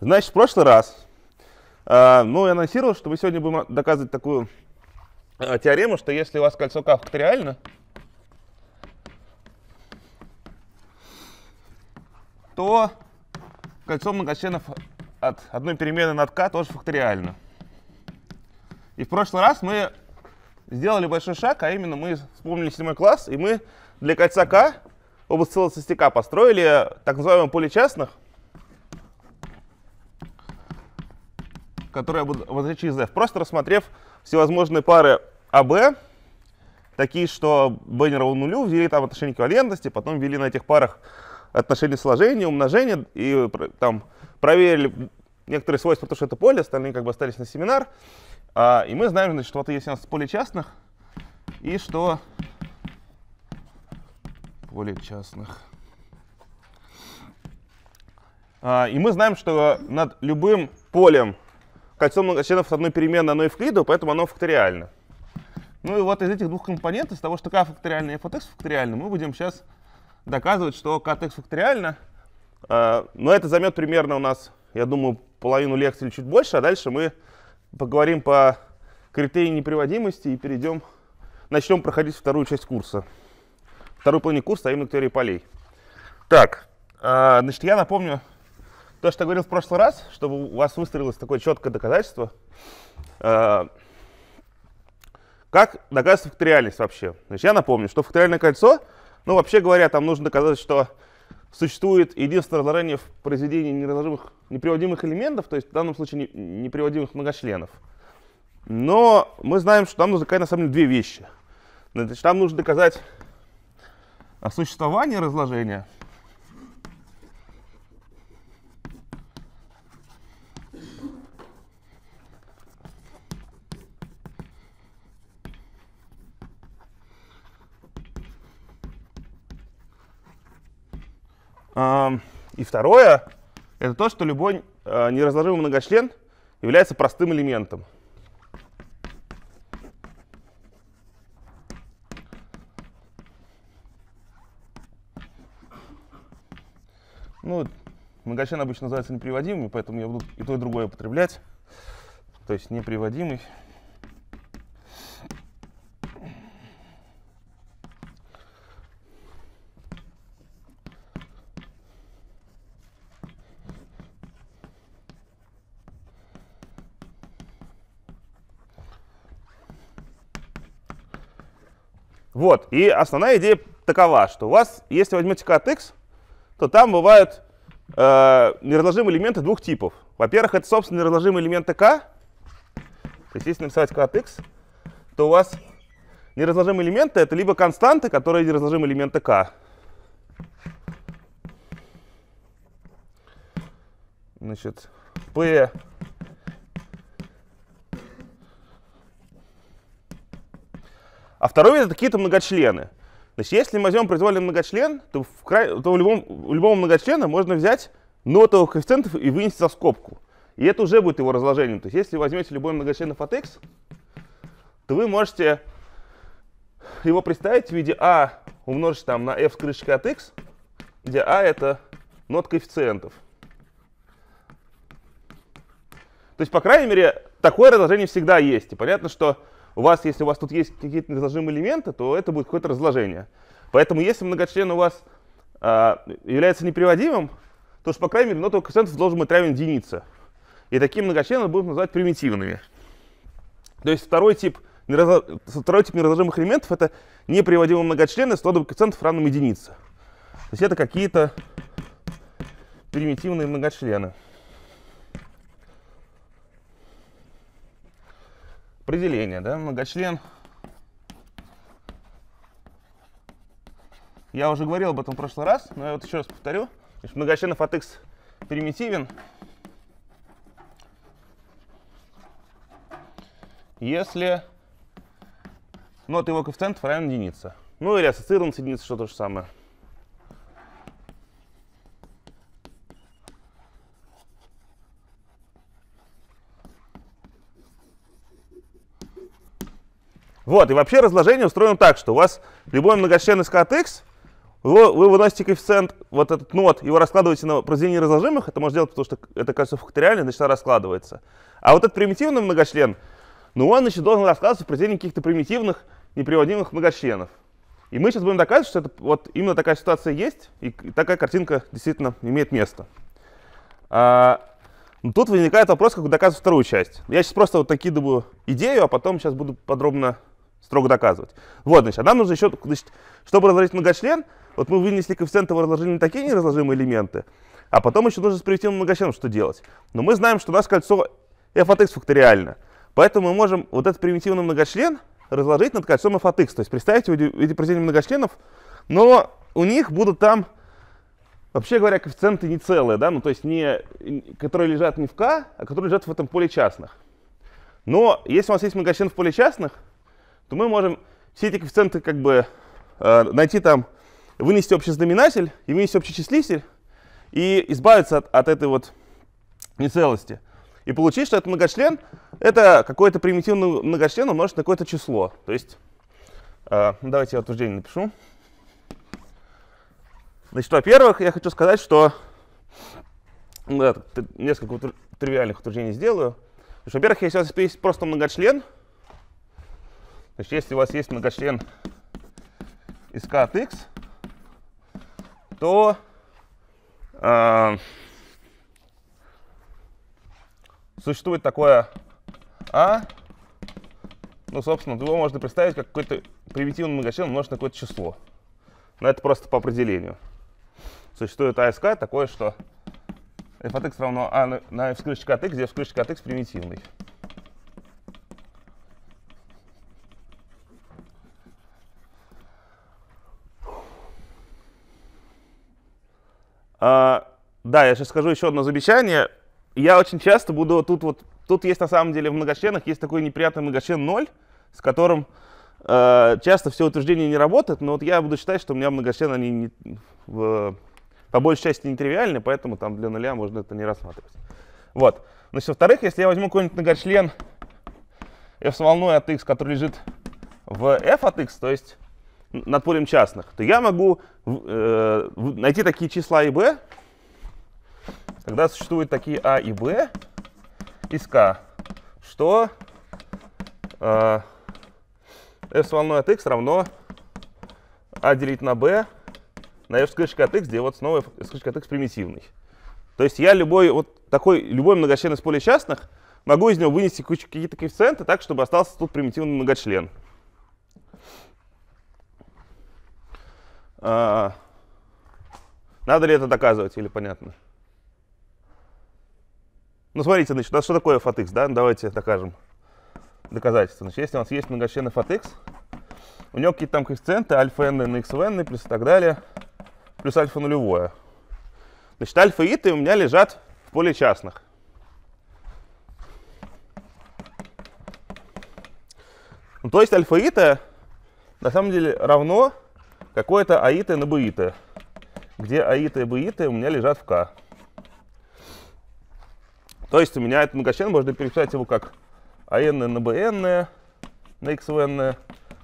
Значит, в прошлый раз, э, ну, я анонсировал, что мы сегодня будем доказывать такую э, теорему, что если у вас кольцо К факториально, то кольцо многочленов от одной перемены над k тоже факториально. И в прошлый раз мы сделали большой шаг, а именно мы вспомнили седьмой класс, и мы для кольца k область целостности k построили так называемое поле частных, которое я буду обозначать через f, просто рассмотрев всевозможные пары АБ, такие, что b не равно нулю, ввели там отношение эквивалентности, потом ввели на этих парах отношение сложения, умножения, и там проверили некоторые свойства, потому что это поле, остальные как бы остались на семинар. А, и мы знаем, значит, что вот есть у нас поле частных, и что поле частных. А, и мы знаем, что над любым полем кольцо многочленов одной переменной, оно евклидово, поэтому оно факториально. Ну и вот из этих двух компонентов, из того, что k факториально и f от x факториально, мы будем сейчас доказывать, что k от x факториально. А, но это займет примерно у нас, я думаю, половину лекции или чуть больше, а дальше мы поговорим по критериям неприводимости и перейдем, начнем проходить вторую часть курса. Вторую половину курса, а именно к теории полей. Так, а, значит, я напомню то, что я говорил в прошлый раз, чтобы у вас выстроилось такое четкое доказательство. А, как доказывается факториальность вообще? Значит, я напомню, что факториальное кольцо, ну, вообще говоря, там нужно доказать, что существует единственное разложение в произведении неразложимых, неприводимых элементов, то есть в данном случае неприводимых многочленов. Но мы знаем, что нам нужно доказать на самом деле две вещи. Значит, нам нужно доказать существование разложения. И второе, это то, что любой э, неразложимый многочлен является простым элементом. Ну, многочлен обычно называется неприводимым, поэтому я буду и то, и другое употреблять. То есть неприводимый. Вот, и основная идея такова, что у вас, если возьмете x, то там бывают э, неразложимые элементы двух типов. Во-первых, это, собственно, неразложимые элементы k. То есть, если нарисовать k от x, то у вас неразложимые элементы — это либо константы, которые неразложимые элементы k. Значит, p А второй вид — это какие-то многочлены. Значит, если мы возьмем произвольный многочлен, то, в край, то у, любом, у любого многочлена можно взять нотовых коэффициентов и вынести за скобку. И это уже будет его разложением. То есть если вы возьмете любой многочлен от x, то вы можете его представить в виде а умножить там на f с крышечкой от x, где а это нот коэффициентов. То есть, по крайней мере, такое разложение всегда есть. И понятно, что у вас, если у вас тут есть какие-то разложимые элементы, то это будет какое-то разложение. Поэтому если многочлен у вас э, является неприводимым, то, что, по крайней мере, нотовый коэффициент должен быть равен единице. И такие многочлены будем называть примитивными. То есть второй тип, неразло... второй тип неразложимых элементов — это неприводимые многочлены с нотовым коэффициентом равным единице. То есть это какие-то примитивные многочлены. Определение, да, многочлен. Я уже говорил об этом в прошлый раз, но я вот еще раз повторю. Значит, многочлен f от x примитивен, если нот его коэффициентов равен единице. Ну или ассоциирован с единицей, что то же самое. Вот, и вообще разложение устроено так, что у вас любой многочлен из k от x, Вы, вы выносите коэффициент, вот этот нот, его раскладываете на произведение разложимых, это можно делать, потому что это кольцо факториальное, значит, оно раскладывается. А вот этот примитивный многочлен, ну он, значит, должен раскладываться в произведении каких-то примитивных, неприводимых многочленов. И мы сейчас будем доказывать, что это, вот именно такая ситуация есть, и такая картинка действительно имеет место. А, ну, тут возникает вопрос, как доказывать вторую часть. Я сейчас просто вот накидываю идею, а потом сейчас буду подробно строго доказывать. Вот, значит, а нам нужно еще, значит, чтобы разложить многочлен, вот мы вынесли коэффициенты разложения на такие неразложимые элементы, а потом еще нужно с примитивным многочленом что делать. Но мы знаем, что у нас кольцо f от x факториально, поэтому мы можем вот этот примитивный многочлен разложить над кольцом f от x. То есть представьте эти произведения многочленов, но у них будут там, вообще говоря, коэффициенты не целые, да, ну то есть не, которые лежат не в k, а которые лежат в этом поле частных. Но если у нас есть многочлен в поле частных, то мы можем все эти коэффициенты как бы э, найти там, вынести общий знаменатель и вынести общий числитель и избавиться от, от этой вот нецелости. И получить, что этот многочлен — это какой-то примитивный многочлен умножить на какое-то число. То есть, э, ну, давайте я утверждение напишу. Значит, во-первых, я хочу сказать, что ну, да, несколько тривиальных утверждений сделаю. Во-первых, если у вас есть просто многочлен — Значит, если у вас есть многочлен из от x, то э, существует такое а, ну, собственно, его можно представить как какой-то примитивный многочлен умножить на какое-то число. Но это просто по определению. Существует а k такое, что f от x равно а на, f скрыточка от x, где f скрыточка от x примитивный. А, да, я сейчас скажу еще одно замечание. Я очень часто буду тут вот, тут есть на самом деле в многочленах, есть такой неприятный многочлен 0, с которым э, часто все утверждения не работают, но вот я буду считать, что у меня многочлены, они не, в, по большей части нетривиальны, поэтому там для нуля можно это не рассматривать. Вот. Значит, во-вторых, если я возьму какой-нибудь многочлен f с волной от x, который лежит в f от x, то есть над полем частных, то я могу э, найти такие числа и b, когда существуют такие а и b из k, что э, f с волной от x равно а делить на b на f скрыточка от x, где вот снова f скрыточка от x примитивный. То есть я любой вот такой любой многочлен из поля частных могу из него вынести какие-то коэффициенты так, чтобы остался тут примитивный многочлен. А, надо ли это доказывать или понятно? Ну, смотрите, значит, что такое f от x, да? Давайте докажем доказательство. Значит, если у нас есть многочлен f от x, у него какие-то там коэффициенты альфа n на x n плюс и так далее, плюс альфа нулевое. Значит, альфа и иты у меня лежат в поле частных. Ну, то есть альфа ита на самом деле равно какое-то аита на биита, где аита и у меня лежат в k. То есть у меня этот многочлен, можно переписать его как ан на bn на x в n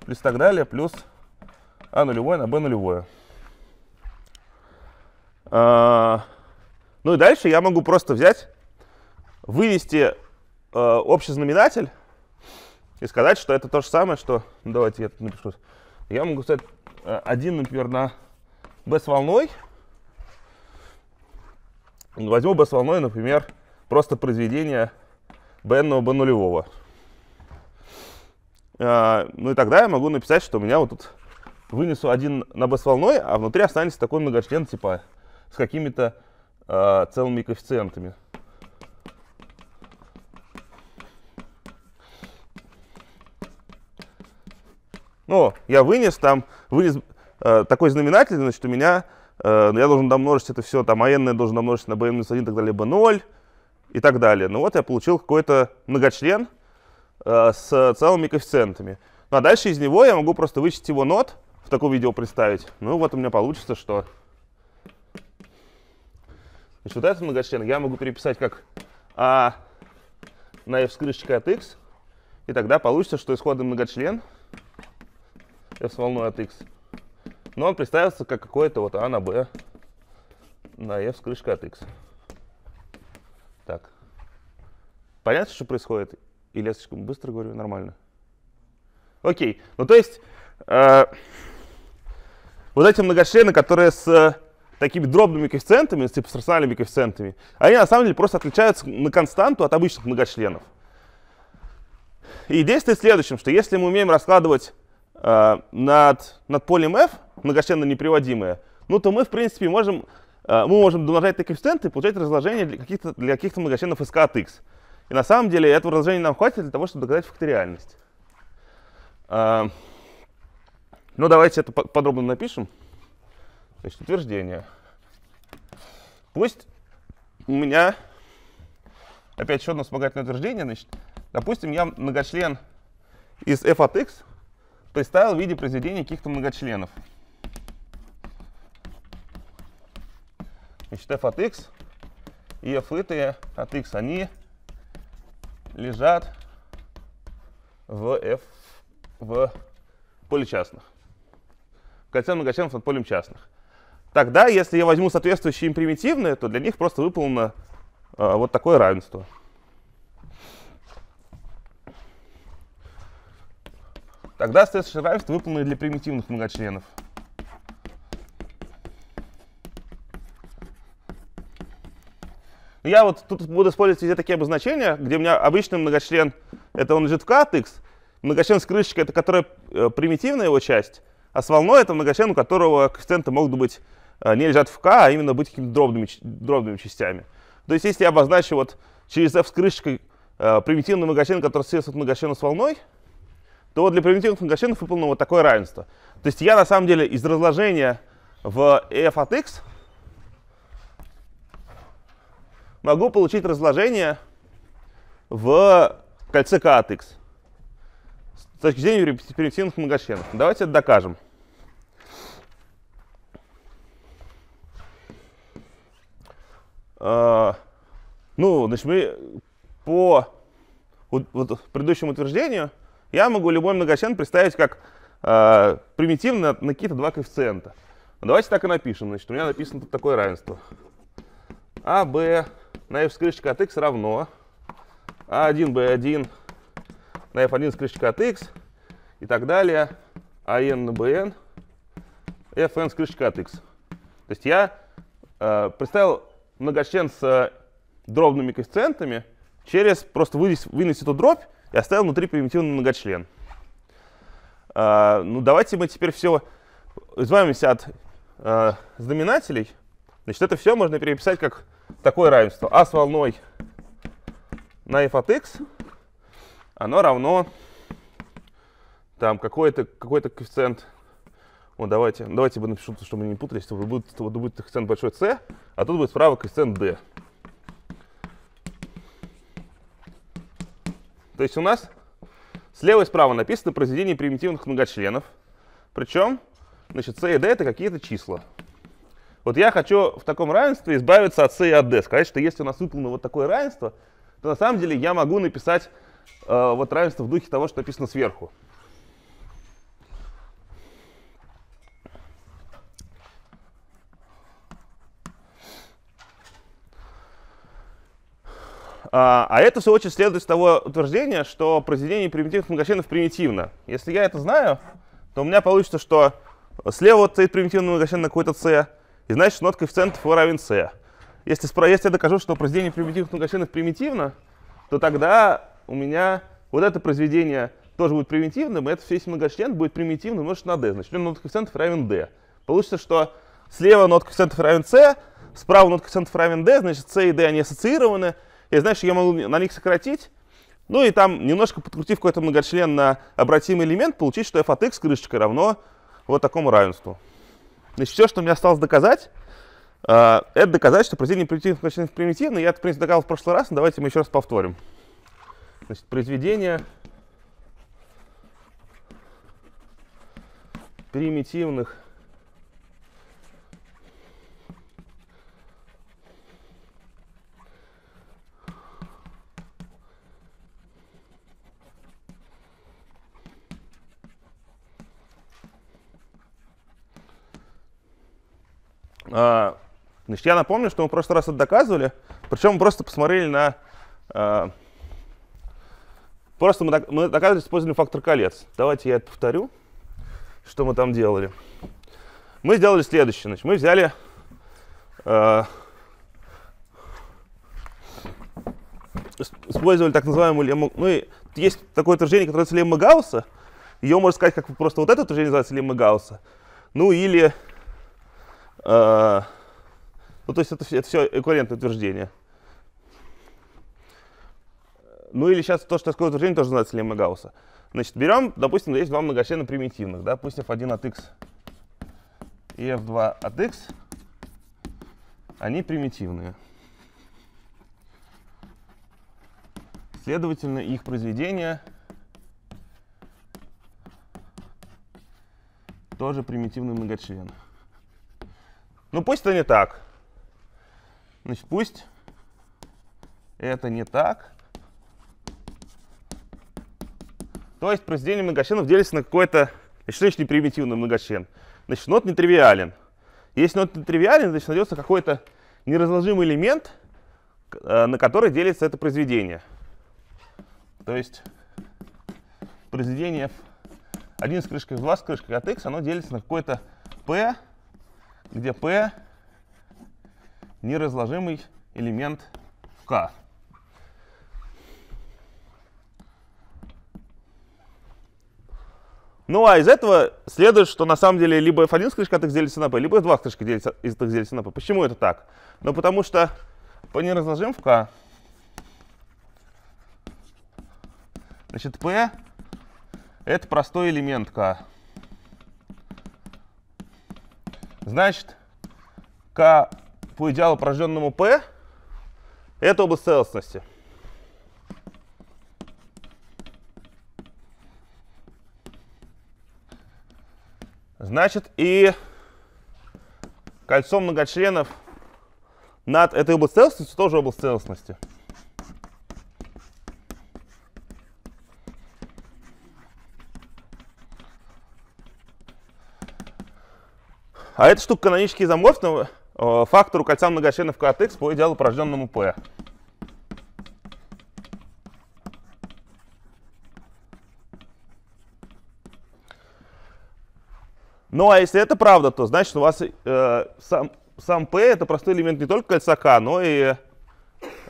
плюс так далее, плюс а нулевое на b нулевое. А, ну и дальше я могу просто взять, вывести э, общий знаменатель и сказать, что это то же самое, что... Ну, давайте я тут напишу. Я могу сказать 1, например, на b с волной. Возьму b с волной, например, просто произведение b на b нулевого. Ну и тогда я могу написать, что у меня вот тут вынесу 1 на b с волной, а внутри останется такой многочлен типа с какими-то а, целыми коэффициентами. Ну, я вынес там, вынес э, такой знаменатель, значит, у меня, э, я должен домножить это все, там, а n должен домножить на b-1 и так далее, b0 и так далее. Ну вот я получил какой-то многочлен э, с целыми коэффициентами. Ну а дальше из него я могу просто вычесть его нот, в таком видео представить. Ну вот у меня получится, что... Значит, вот этот многочлен я могу переписать как а на f с крышечкой от x, и тогда получится, что исходный многочлен — с волной от x но он представился как какое-то вот А на Б на F с крышкой от X. Так. Понятно, что происходит? Или я слишком быстро говорю? Нормально. Окей. Ну, то есть, э, вот эти многочлены, которые с такими дробными коэффициентами, типа с рациональными коэффициентами, они на самом деле просто отличаются на константу от обычных многочленов. И в следующем, что если мы умеем раскладывать э, над, над полем f многочленно неприводимые, ну то мы, в принципе, можем, э, мы можем домножать на коэффициенты и получать разложение для каких-то каких многочленов sk от x. И на самом деле этого разложения нам хватит для того, чтобы доказать факториальность. Э, ну, давайте это подробно напишем. Значит, утверждение. Пусть у меня, опять еще одно вспомогательное утверждение, значит, допустим, я многочлен из f от x представил в виде произведения каких-то многочленов. Значит, f от x и f от x, они лежат в f в поле частных. В кольце многочленов над полем частных. Тогда, если я возьму соответствующие им примитивные, то для них просто выполнено э, вот такое равенство. Тогда следующее равенство выполнено для примитивных многочленов. Я вот тут буду использовать везде такие обозначения, где у меня обычный многочлен, это он лежит в k многочлен с крышечкой, это которая э, примитивная его часть, а с волной это многочлен, у которого коэффициенты могут быть Э, не лежат в К, а именно быть какими-то дробными, дробными частями. То есть если я обозначу вот через f с крышечкой э, примитивный многочлен, который соответствует многочлену с волной, то вот для примитивных многочленов выполнено вот такое равенство. То есть я на самом деле из разложения в f от x могу получить разложение в кольце k от x с точки зрения примитивных многочленов. Давайте это докажем. А, ну, значит, мы по вот, вот, предыдущему утверждению я могу любой многочлен представить как э, примитивно на какие-то два коэффициента. Давайте так и напишем. Значит, у меня написано тут такое равенство. А, Б на f с крышечкой от x равно А1, B1 на f1 с крышечкой от x и так далее. АН на Bn, Fn с крышечкой от x. То есть я э, представил многочлен с дробными коэффициентами через просто вынес, вынес эту дробь и оставил внутри примитивный многочлен. А, ну, давайте мы теперь все избавимся от а, знаменателей. Значит, это все можно переписать как такое равенство. А с волной на f от x, оно равно там какой-то какой коэффициент вот давайте, давайте я напишу, чтобы не путались, чтобы будет, будет коэффициент большой c, а тут будет справа коэффициент d. То есть у нас слева и справа написано произведение примитивных многочленов. Причем, значит, c и d это какие-то числа. Вот я хочу в таком равенстве избавиться от c и от d. Сказать, что если у нас выполнено вот такое равенство, то на самом деле я могу написать э, вот равенство в духе того, что написано сверху. А, а это, в свою очередь, следует из того утверждения, что произведение примитивных многочленов примитивно. Если я это знаю, то у меня получится, что слева стоит примитивный многочлен на какой-то c, и значит, нот коэффициентов его равен c. Если, если я докажу, что произведение примитивных многочленов примитивно, то тогда у меня вот это произведение тоже будет примитивным, и этот весь многочлен будет примитивным умножить на d. Значит, нот коэффициентов равен d. Получится, что слева нот коэффициентов равен c, справа нот коэффициентов равен d, значит, c и d они ассоциированы, и знаешь, я могу на них сократить, ну и там, немножко подкрутив какой-то многочлен на обратимый элемент, получить, что f от x крышечкой равно вот такому равенству. Значит, все, что мне осталось доказать, э, это доказать, что произведение примитивных многочленов примитивно. Я это, в принципе, доказал в прошлый раз, но давайте мы еще раз повторим. Значит, произведение примитивных значит, я напомню, что мы в прошлый раз это доказывали, причем мы просто посмотрели на... А, просто мы, мы доказывали, использовали фактор колец. Давайте я это повторю, что мы там делали. Мы сделали следующее. Значит, мы взяли... А, использовали так называемую лемму... Ну, есть такое утверждение, которое называется лемма Гаусса. Ее можно сказать, как просто вот это утверждение называется лемма Гаусса. Ну, или а, ну, то есть это, это все эквивалентное утверждение. Ну или сейчас то, что такое утверждение, тоже называется лемма Гаусса. Значит, берем, допустим, есть два многочлена примитивных, да, пусть f1 от x и f2 от x, они примитивные. Следовательно, их произведение тоже примитивный многочлен. Ну пусть это не так. Значит, пусть это не так. То есть произведение многочленов делится на какой-то, значит непримитивный многочлен? Значит, нот нетривиален. Если нот нетривиален, значит, найдется какой-то неразложимый элемент, э, на который делится это произведение. То есть произведение f1 с крышкой f2 с крышкой от x, оно делится на какой-то p, где p неразложимый элемент в К. Ну а из этого следует, что на самом деле либо f1 с крышкой от x делится на p, либо f2 с крышкой делится, из x делится на p. Почему это так? Ну потому что p не разложим в k. Значит, p это простой элемент k. Значит, k по идеалу порожденному P это область целостности. Значит, и кольцо многочленов над этой областью целостности тоже область целостности. А эта штука канонически изоморфна Э, фактору кольца многочленов к от x по идеалу порожденному P. Ну а если это правда, то значит у вас э, сам, сам P это простой элемент не только кольца К, но и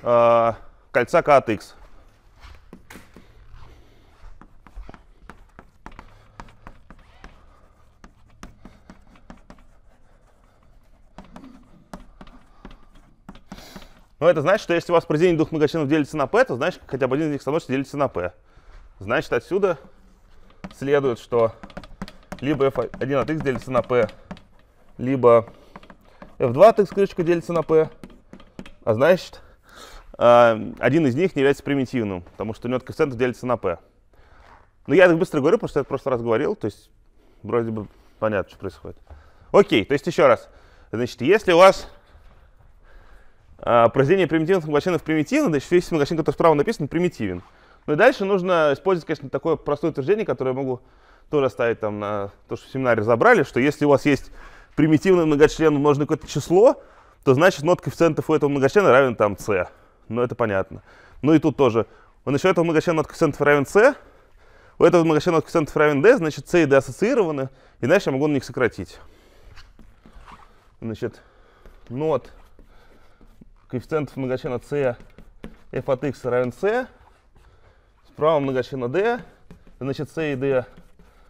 э, кольца К от x. Но это значит, что если у вас произведение двух многочленов делится на p, то значит, хотя бы один из них становится делится на p. Значит, отсюда следует, что либо f1 от x делится на p, либо f2 от x крышка делится на p, а значит, а, один из них не является примитивным, потому что у него коэффициент делится на p. Но я так быстро говорю, потому что я в прошлый раз говорил, то есть вроде бы понятно, что происходит. Окей, то есть еще раз. Значит, если у вас произведение примитивных многочленов примитивно, значит, весь многочлен, который справа написан, примитивен. Ну и дальше нужно использовать, конечно, такое простое утверждение, которое я могу тоже оставить там на то, что в семинаре разобрали, что если у вас есть примитивный многочлен умноженное какое-то число, то значит нот коэффициентов у этого многочлена равен там c. Ну это понятно. Ну и тут тоже. Он еще этого многочлена нот коэффициентов равен c, у этого многочлена нот коэффициентов равен d, значит c и d ассоциированы, иначе я могу на них сократить. Значит, нот коэффициентов многочлена c f от x равен c, справа многочлена d, значит c и d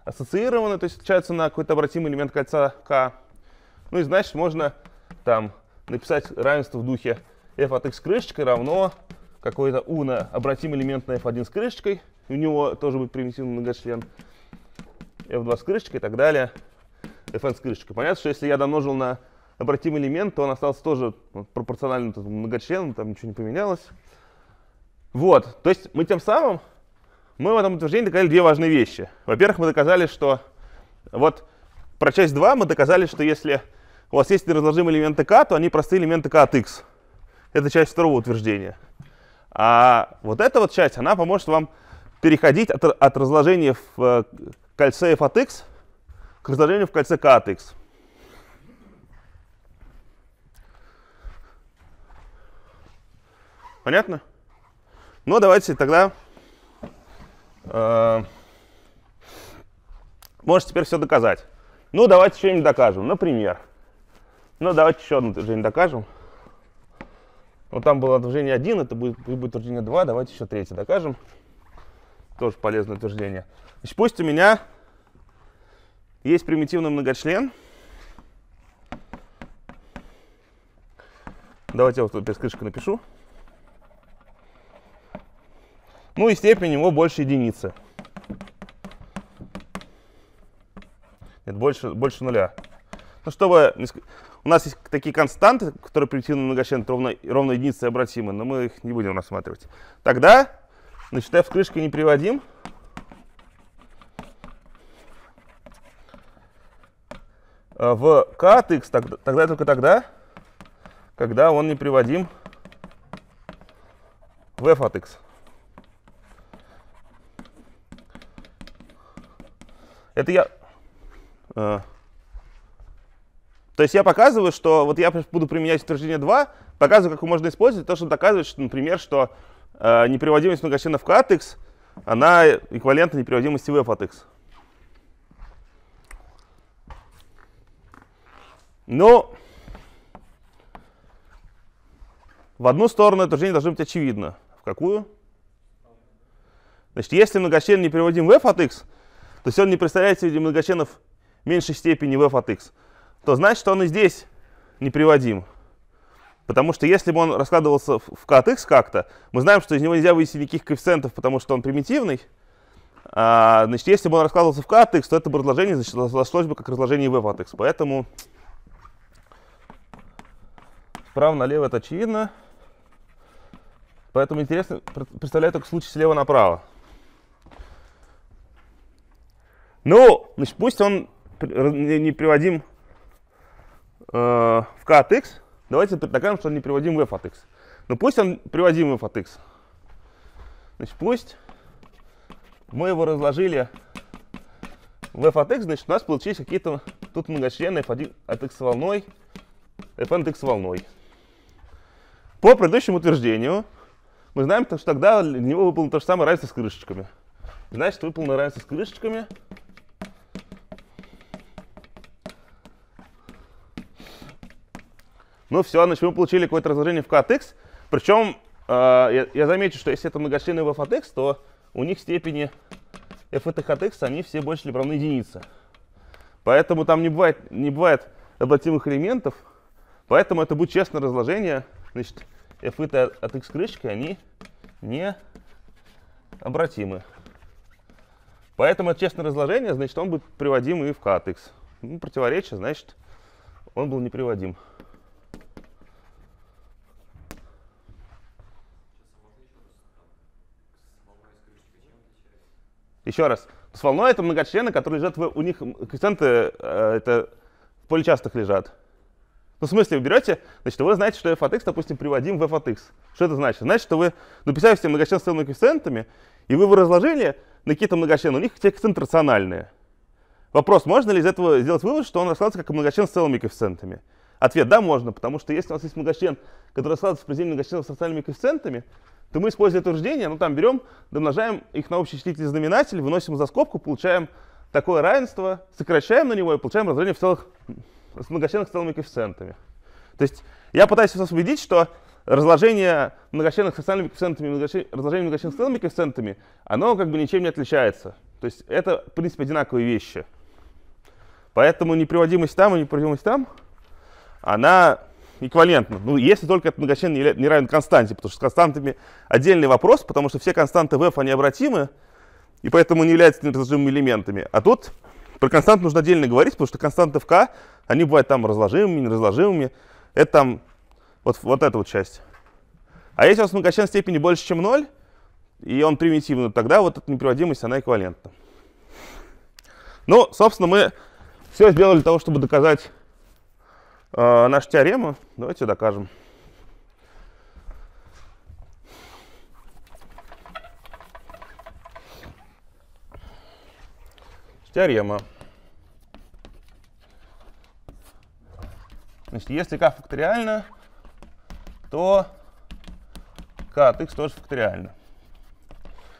ассоциированы, то есть встречаются на какой-то обратимый элемент кольца k. Ну и значит можно там написать равенство в духе f от x крышечкой равно какой-то u на обратимый элемент на f1 с крышечкой, у него тоже будет примитивный многочлен, f2 с крышечкой и так далее, fn с крышечкой. Понятно, что если я домножил на обратимый элемент, то он остался тоже пропорционально многочленным, там ничего не поменялось. Вот, то есть мы тем самым, мы в этом утверждении доказали две важные вещи. Во-первых, мы доказали, что вот про часть 2 мы доказали, что если у вас есть неразложимые элементы k, то они простые элементы k от x. Это часть второго утверждения. А вот эта вот часть, она поможет вам переходить от, от разложения в э, кольце f от x к разложению в кольце k от x. Понятно? Ну, давайте тогда... Э, можете теперь все доказать. Ну, давайте что-нибудь докажем. Например. Ну, давайте еще одно утверждение докажем. Вот там было утверждение 1, это будет, будет утверждение 2. Давайте еще третье докажем. Тоже полезное утверждение. Значит, пусть у меня есть примитивный многочлен. Давайте я вот тут без крышки напишу. Ну и степень его больше единицы. Нет, больше, больше нуля. Ну, чтобы... У нас есть такие константы, которые примитивно многочлен ровно, ровно единицы обратимы, но мы их не будем рассматривать. Тогда, значит, f крышкой не приводим. А в k от x тогда, тогда только тогда, когда он не приводим в f от x. Это я... Э, то есть я показываю, что вот я буду применять утверждение 2, показываю, как его можно использовать, то, что доказывает, что, например, что э, неприводимость многочленов k от x, она эквивалентна неприводимости v от x. Но в одну сторону утверждение должно быть очевидно. В какую? Значит, если многочлен не переводим в f от x, то есть он не представляет себе многочленов меньшей степени v от x, то значит, что он и здесь не приводим. Потому что если бы он раскладывался в k от x как-то, мы знаем, что из него нельзя вывести никаких коэффициентов, потому что он примитивный. А, значит, если бы он раскладывался в k от x, то это бы разложение значит, разошлось бы как разложение v от x. Поэтому справа налево это очевидно. Поэтому интересно представляю только случай слева направо. Ну, значит, пусть он не приводим э, в k от x. Давайте докажем, что он не приводим в f от x. Но пусть он приводим в f от x. Значит, пусть мы его разложили в f от x, значит, у нас получились какие-то тут многочлены f1 от x волной, fn от x волной. По предыдущему утверждению мы знаем, что тогда для него выполнено то же самое равенство с крышечками. Значит, выполнено равенство с крышечками. Ну все, значит, мы получили какое-то разложение в k от x. Причем э, я, я замечу, что если это многочлены в f от x, то у них степени f от x, они все больше либо равны единице. Поэтому там не бывает, не бывает обратимых элементов. Поэтому это будет честное разложение. Значит, f от x крышки, они не обратимы. Поэтому это честное разложение, значит, он будет приводим и в k от x. Ну, противоречие, значит, он был неприводим. Еще раз. С волной это многочлены, которые лежат в, у них коэффициенты э, это в полечастых лежат. Ну, в смысле, вы берете, значит, вы знаете, что f от x, допустим, приводим в f от x. Что это значит? Значит, что вы написали все многочлены с целыми коэффициентами, и вы его разложили на какие-то многочлены, у них те коэффициенты рациональные. Вопрос, можно ли из этого сделать вывод, что он раскладывается как многочлен с целыми коэффициентами? Ответ – да, можно, потому что если у нас есть многочлен, который раскладывается в пределе многочленов с рациональными коэффициентами, то мы, используя это утверждение, ну там берем, домножаем их на общий числитель знаменатель, выносим за скобку, получаем такое равенство, сокращаем на него и получаем разделение в целых с многочленных с целыми коэффициентами. То есть я пытаюсь вас убедить, что разложение многочленных с социальными коэффициентами разложение многочленных с целыми коэффициентами, оно как бы ничем не отличается. То есть это, в принципе, одинаковые вещи. Поэтому неприводимость там и неприводимость там, она эквивалентна. Ну, если только этот многочлен не, не равен константе, потому что с константами отдельный вопрос, потому что все константы в f, они обратимы, и поэтому не являются неразложимыми элементами. А тут про константы нужно отдельно говорить, потому что константы в k, они бывают там разложимыми, неразложимыми. Это там вот, вот эта вот часть. А если у вас многочлен степени больше, чем 0, и он примитивный, тогда вот эта неприводимость, она эквивалентна. Ну, собственно, мы все сделали для того, чтобы доказать э, нашу теорему. Давайте докажем. Теорема. Значит, если k факториально, то k от x тоже факториально.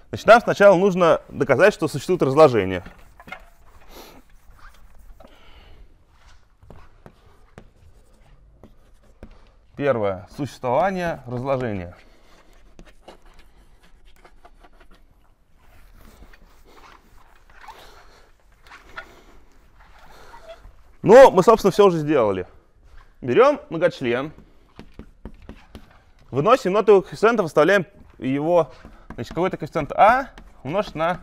Значит, нам сначала нужно доказать, что существует разложение. Первое. Существование разложения. Ну, мы, собственно, все уже сделали. Берем многочлен, выносим ноту коэффициента, выставляем его, значит, какой-то коэффициент А умножить на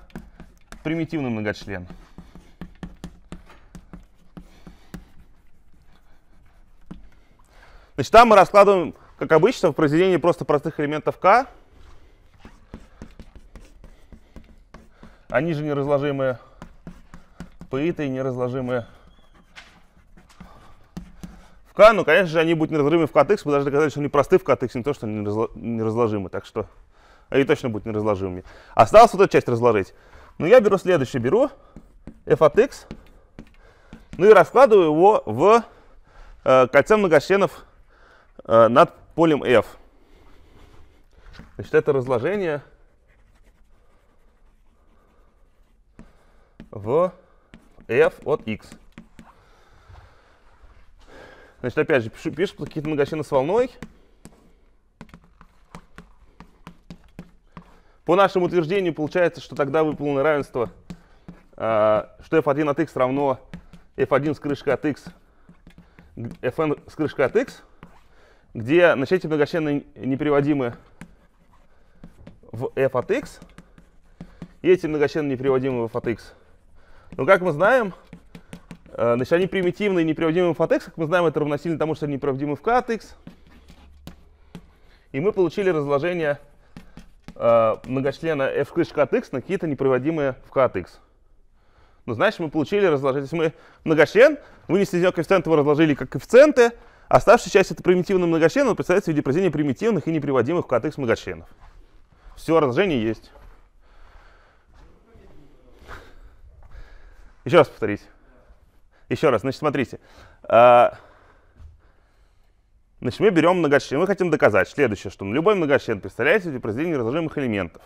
примитивный многочлен. Значит, там мы раскладываем, как обычно, в произведении просто простых элементов k. Они же неразложимые и неразложимые в k. Ну, конечно же, они будут неразложимы в kx. Мы даже доказали, что они просты в kx, не то, что они неразложимы. Так что они точно будут неразложимыми. Осталось вот эту часть разложить. Ну, я беру следующее. Беру f от x, ну и раскладываю его в э, кольце многочленов э, над полем f. Значит, это разложение в f от x. Значит, опять же, пишу, пишем какие-то многочлены с волной. По нашему утверждению получается, что тогда выполнено равенство, э, что f1 от x равно f1 с крышкой от x, fn с крышкой от x где значит, эти многочлены неприводимы в f от x, и эти многочлены неприводимы в f от x. Но как мы знаем, э, значит, они примитивны и неприводимы в f от x, как мы знаем, это равносильно тому, что они неприводимы в k от x. И мы получили разложение э, многочлена f крышка от x на какие-то неприводимые в k от x. Ну, значит, мы получили разложение. Если мы многочлен, вынесли из него коэффициенты, его разложили как коэффициенты, Оставшаяся часть это примитивный многочлен, он представляется в виде произведения примитивных и неприводимых в контекст многочленов. Все разложение есть. Еще раз повторить. Еще раз, значит, смотрите. А, значит, мы берем многочлен. Мы хотим доказать следующее, что любой многочлен представляется в виде произведения разложимых элементов.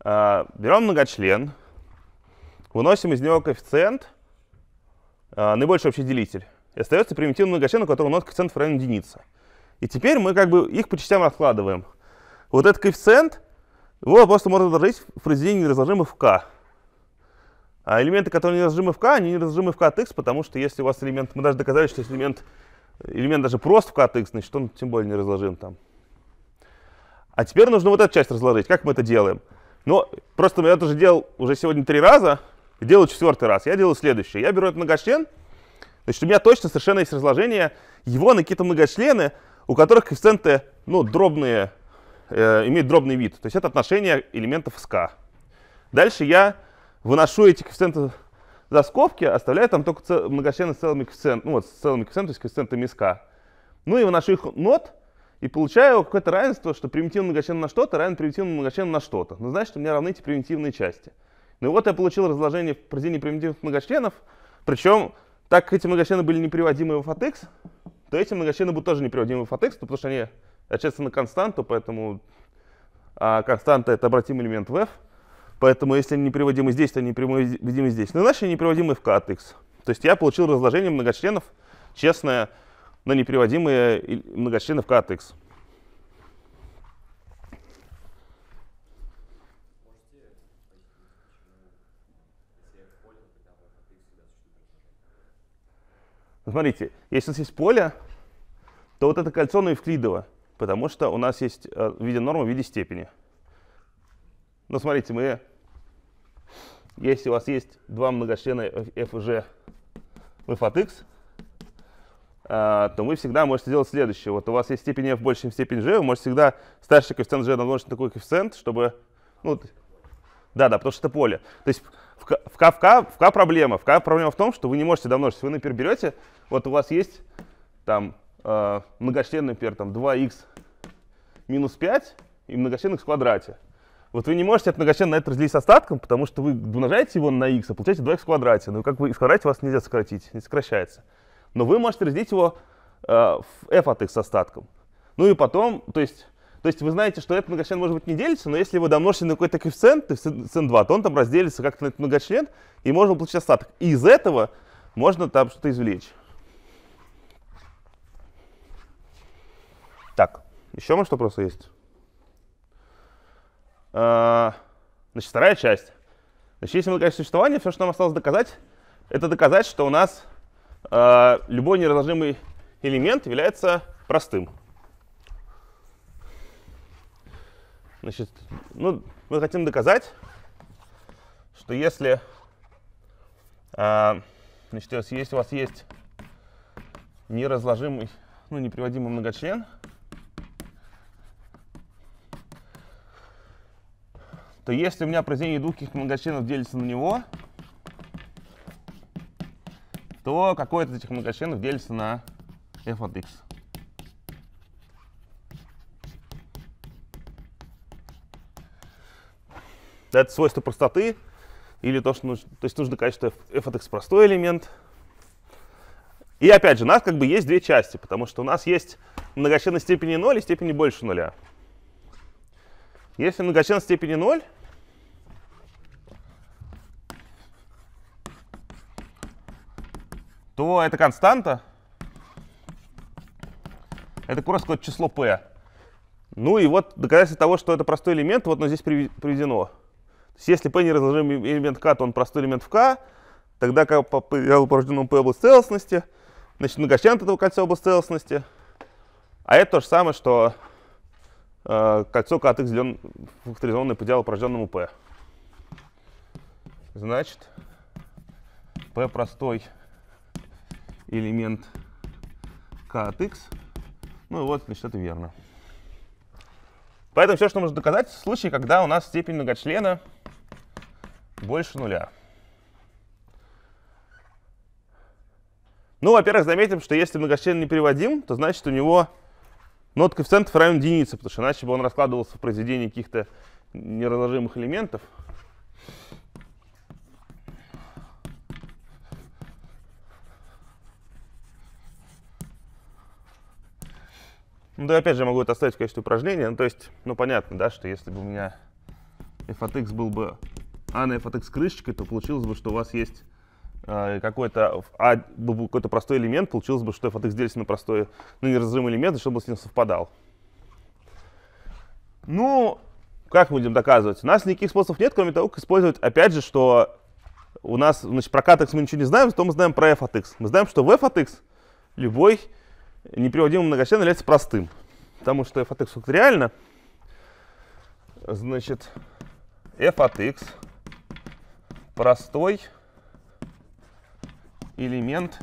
А, берем многочлен, выносим из него коэффициент, а, наибольший общий делитель. И остается примитивный многочлен, у которого нот коэффициент в районе единицы. И теперь мы как бы их по частям раскладываем. Вот этот коэффициент, его просто можно разложить в произведении неразложимых в k. А элементы, которые неразложимы в k, они неразложимы в k от x, потому что если у вас элемент, мы даже доказали, что если элемент, элемент даже прост в k от x, значит он тем более не разложим там. А теперь нужно вот эту часть разложить. Как мы это делаем? Ну, просто я это уже делал уже сегодня три раза, делаю четвертый раз. Я делаю следующее. Я беру этот многочлен, Значит, у меня точно совершенно есть разложение его на какие-то многочлены, у которых коэффициенты, ну, дробные, э, имеют дробный вид. То есть это отношение элементов с k. Дальше я выношу эти коэффициенты за скобки, оставляю там только многочлены с целыми коэффициентами, ну, вот с целыми коэффициентами, то есть коэффициентами с k. Ну и выношу их нот, и получаю какое-то равенство, что примитивный многочлен на что-то равен примитивному многочлену на что-то. Ну, значит, у меня равны эти примитивные части. Ну и вот я получил разложение в произведении примитивных многочленов, причем так как эти многочлены были неприводимы в x, то эти многочлены будут тоже неприводимы в x, потому что они отчасти на константу, поэтому а константа это обратимый элемент в f. Поэтому если они неприводимы здесь, то они неприводимы здесь. Но иначе они неприводимы в k от x. То есть я получил разложение многочленов честное на неприводимые многочлены в k от x. Смотрите, если у нас есть поле, то вот это кольцо, оно евклидово, потому что у нас есть э, в виде нормы в виде степени. Ну, смотрите, мы, если у вас есть два многочлена f и g в f от x, э, то вы всегда можете сделать следующее. Вот у вас есть степень f больше, чем степень g, вы можете всегда старший коэффициент g намножить на такой коэффициент, чтобы... Ну, да, да, потому что это поле. То есть в в, К, в, К, в проблема. В К проблема в том, что вы не можете домножить. Вы, например, берете, вот у вас есть там э, многочлен, например, там 2х минус 5 и многочлен в квадрате. Вот вы не можете этот многочлен на это разделить с остатком, потому что вы умножаете его на x, а получаете 2х в квадрате. Но как бы в квадрате вас нельзя сократить, не сокращается. Но вы можете разделить его э, в f от x с остатком. Ну и потом, то есть То есть вы знаете, что этот многочлен может быть не делится, но если вы домножите на какой-то коэффициент, то есть сын 2, то он там разделится как-то на этот многочлен, и можно получить остаток. И из этого можно там что-то извлечь. Так, еще может вопросы есть? А, значит, вторая часть. Значит, если мы доказать существование, все, что нам осталось доказать, это доказать, что у нас э, любой неразложимый элемент является простым. Значит, ну, мы хотим доказать, что если, э, значит, если у вас есть неразложимый, ну, неприводимый многочлен, то если у меня произведение двух многочленов делится на него, то какой-то из этих многочленов делится на f от x. Это свойство простоты, или то, что нужно, то есть нужно что f от x простой элемент. И опять же, у нас как бы есть две части, потому что у нас есть многочлен степени 0 и степени больше нуля. Если многочлен степени 0, то эта константа, это просто какое-то число p. Ну и вот доказательство того, что это простой элемент, вот оно здесь приведено. То есть если p неразложимый элемент k, то он простой элемент в k, тогда как по порожденному p область целостности, значит многочлен этого кольца область целостности. А это то же самое, что э, кольцо k от x делен факторизованное по идеалу порожденному p. Значит, p простой элемент k от x. Ну вот, значит, это верно. Поэтому все, что можно доказать, в случае, когда у нас степень многочлена больше нуля. Ну, во-первых, заметим, что если многочлен не переводим, то значит у него нот коэффициентов равен единице, потому что иначе бы он раскладывался в произведении каких-то неразложимых элементов. Ну да, опять же, могу это оставить в качестве упражнения. Ну, то есть, ну, понятно, да, что если бы у меня f от x был бы а на f от x крышечкой, то получилось бы, что у вас есть э, какой-то а какой-то простой элемент, получилось бы, что f от x делится на простой, на неразрываемый элемент, чтобы с ним совпадал. Ну, как мы будем доказывать? У нас никаких способов нет, кроме того, как использовать, опять же, что у нас, значит, про k от x мы ничего не знаем, зато мы знаем про f от x. Мы знаем, что в f от x любой неприводимый многочлен является простым, потому что f от x факториально, значит, f от x простой элемент.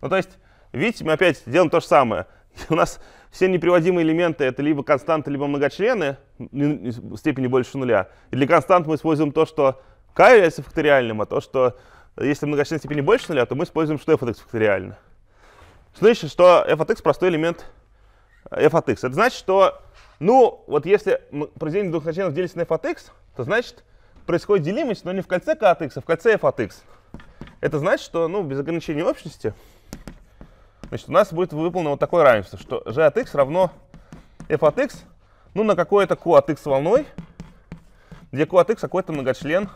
Ну, то есть, видите, мы опять делаем то же самое. У нас все неприводимые элементы — это либо константы, либо многочлены в степени больше нуля. И для констант мы используем то, что k является факториальным, а то, что если многочлен степени больше нуля, то мы используем, что f от x факториально. Что значит, что f от x простой элемент э, f от x? Это значит, что, ну, вот если произведение двух многочленов делится на f от x, то значит, происходит делимость, но не в кольце k от x, а в кольце f от x. Это значит, что, ну, без ограничения общности, значит, у нас будет выполнено вот такое равенство, что g от x равно f от x, ну, на какое-то q от x волной, где q от x какой-то многочлен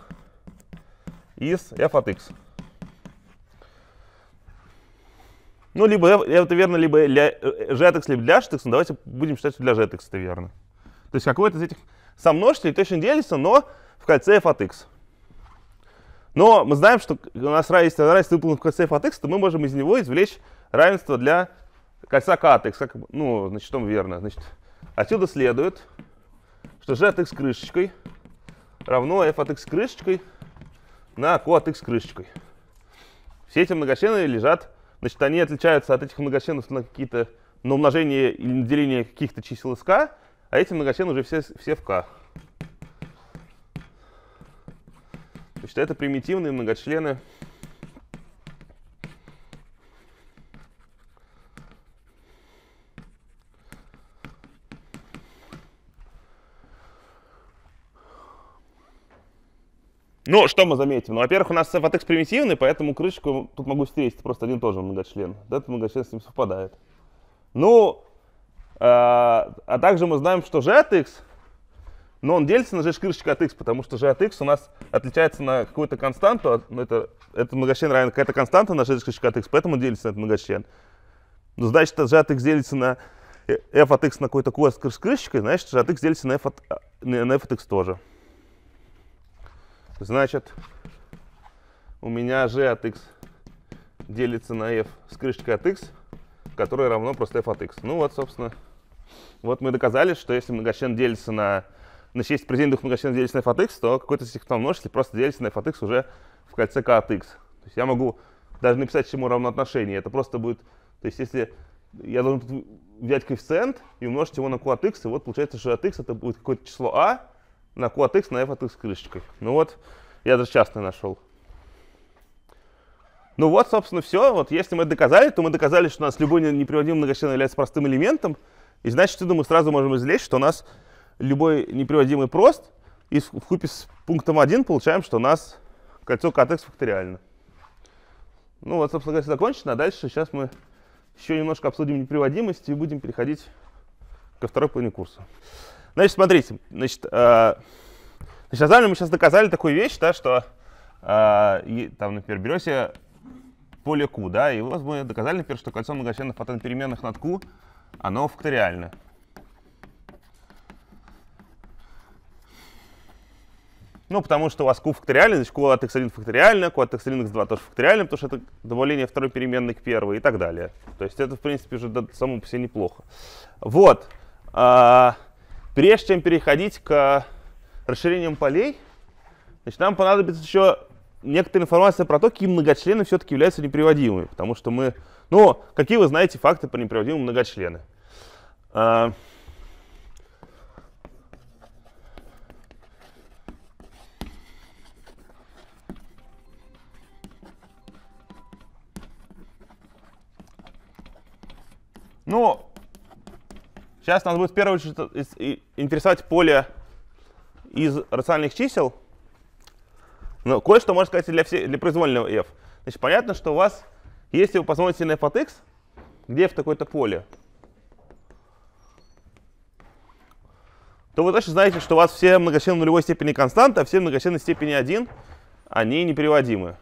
из f от x. Ну, либо это верно, либо для g от x, либо для h от но давайте будем считать, что для g от x это верно. То есть какой-то из этих сомножителей точно делится, но в кольце f от x. Но мы знаем, что у нас если равенство выполнено в кольце f от x, то мы можем из него извлечь равенство для кольца k от x. Как, ну, значит, что верно. Значит, отсюда следует, что g от x крышечкой равно f от x крышечкой на q от x крышечкой. Все эти многочлены лежат, значит, они отличаются от этих многочленов на какие-то на умножение или на деление каких-то чисел из k, а эти многочлены уже все, все в k. Значит, это примитивные многочлены Ну, что мы заметим? Ну, во-первых, у нас f от x примитивный, поэтому крышечку тут могу встретить просто один тоже многочлен. Этот многочлен с ним совпадает. Ну, А, а также мы знаем, что g от x, но он делится на g крышечка от x, потому что g от x у нас отличается на какую-то константу, ну, это, это многочлен равен какая-то константа на g крышечка от x, поэтому делится на этот многочлен. Ну, значит, g от x делится на f от x на какой-то кос с крышечкой, значит, g от x делится на f от, на f от x тоже. Значит, у меня g от x делится на f с крышечкой от x, которая равно просто f от x. Ну вот, собственно, вот мы доказали, что если многочлен делится на... Значит, если произведение двух многочленов делится на f от x, то какой-то из этих множителей просто делится на f от x уже в кольце k от x. То есть я могу даже написать, чему равноотношение. Это просто будет... То есть если я должен взять коэффициент и умножить его на q от x, и вот получается, что от x это будет какое-то число a на q от x на f от x крышечкой. Ну вот, я даже частное нашел. Ну вот, собственно, все. Вот если мы доказали, то мы доказали, что у нас любой неприводимый многочлен является простым элементом. И значит, отсюда мы сразу можем извлечь, что у нас любой неприводимый прост, и в купе с пунктом 1 получаем, что у нас кольцо катекс факториально. Ну вот, собственно говоря, закончено. А дальше сейчас мы еще немножко обсудим неприводимость и будем переходить ко второй половине курса. Значит, смотрите, значит, э, значит на мы сейчас доказали такую вещь, да, что э, и, там, например, берете поле Q, да, и вот мы доказали, например, что кольцо многочленных фотон переменных над Q, оно факториально. Ну, потому что у вас Q факториально, значит, Q от x1 факториально, Q от x1 x2 тоже факториально, потому что это добавление второй переменной к первой и так далее. То есть это, в принципе, уже само по себе неплохо. Вот. А, прежде чем переходить к расширениям полей, значит, нам понадобится еще некоторая информация про то, какие многочлены все-таки являются неприводимыми. Потому что мы... Ну, какие вы знаете факты про неприводимые многочлены? А, Ну, сейчас нас будет очередь интересовать поле из рациональных чисел. Но кое-что можно сказать для, все, для произвольного f. Значит, понятно, что у вас, если вы посмотрите на f от x, где f такое-то поле, то вы точно знаете, что у вас все многочлены нулевой степени константы, а все многочлены степени 1, они непереводимы.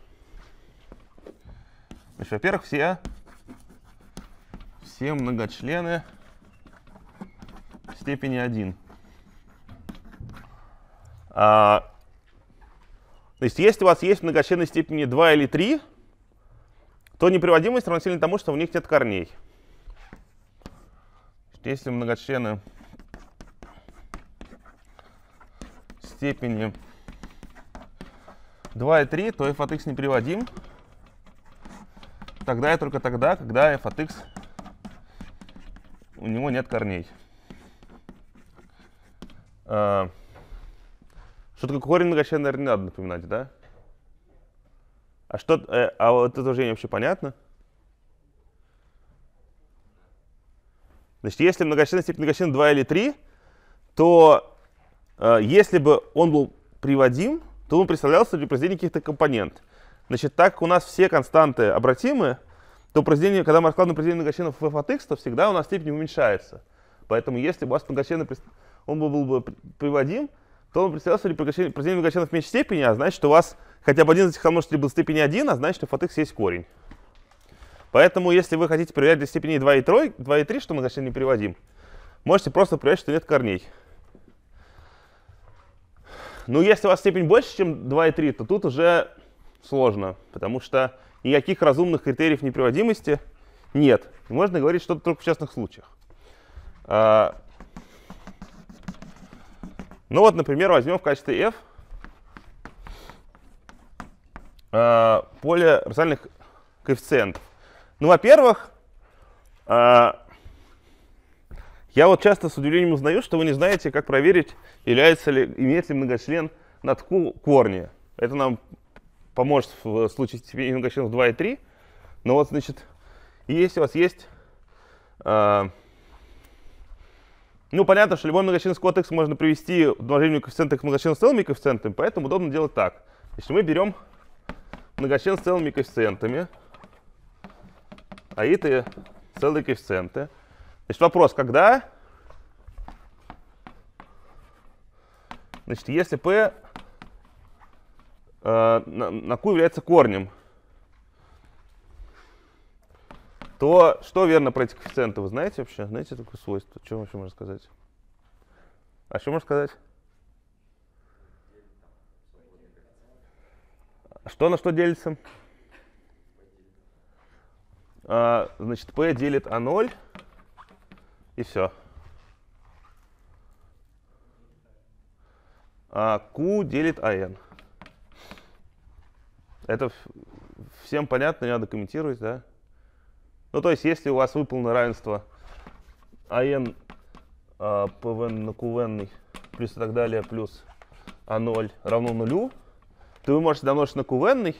Значит, во-первых, все, все многочлены степени 1. А, то есть если у вас есть многочлены степени 2 или 3, то неприводимость равносильна тому, что у них нет корней. Если многочлены степени 2 и 3, то f от x неприводим. Тогда и только тогда, когда f от x у него нет корней. Что такое корень многочлена, наверное, не надо напоминать, да? А что, э, а вот это утверждение вообще понятно? Значит, если многочлен степень многочлена 2 или 3, то э, если бы он был приводим, то он представлялся для произведения каких-то компонент. Значит, так как у нас все константы обратимы, то произведение, когда мы раскладываем произведение многочленов f от x, то всегда у нас степень уменьшается. Поэтому если бы у вас многочлен он был бы приводим, то он представлялся произведение многочленов в меньшей степени, а значит, что у вас хотя бы один из этих множителей был степени 1, а значит, что от x есть корень. Поэтому, если вы хотите проверять для степени 2 и 3, 2 и 3 что многочлен не приводим, можете просто проверять, что нет корней. Ну, если у вас степень больше, чем 2 и 3, то тут уже сложно, потому что никаких разумных критериев неприводимости нет. Можно говорить что-то только в частных случаях. Ну вот, например, возьмем в качестве f э, поле рациональных коэффициентов. Ну, во-первых, э, я вот часто с удивлением узнаю, что вы не знаете, как проверить, является ли, имеет ли многочлен над корни. Это нам поможет в случае степени многочленов 2 и 3. Но вот, значит, если у вас есть э, ну, понятно, что любой многочлен с код x можно привести к умножению коэффициента к многочлену с целыми коэффициентами, поэтому удобно делать так. Если мы берем многочлен с целыми коэффициентами, а это целые коэффициенты, Значит, вопрос, когда? Значит, если p э, на, на q является корнем, то что верно про эти коэффициенты? Вы знаете вообще? Знаете такое свойство? Что вообще можно сказать? А что можно сказать? Что на что делится? А, значит, p делит А0, и все. А Q делит АН. Это всем понятно, не надо комментировать, да? Ну, то есть, если у вас выполнено равенство АН а, ПВН на QN плюс и так далее, плюс А0 равно нулю, то вы можете домножить на QN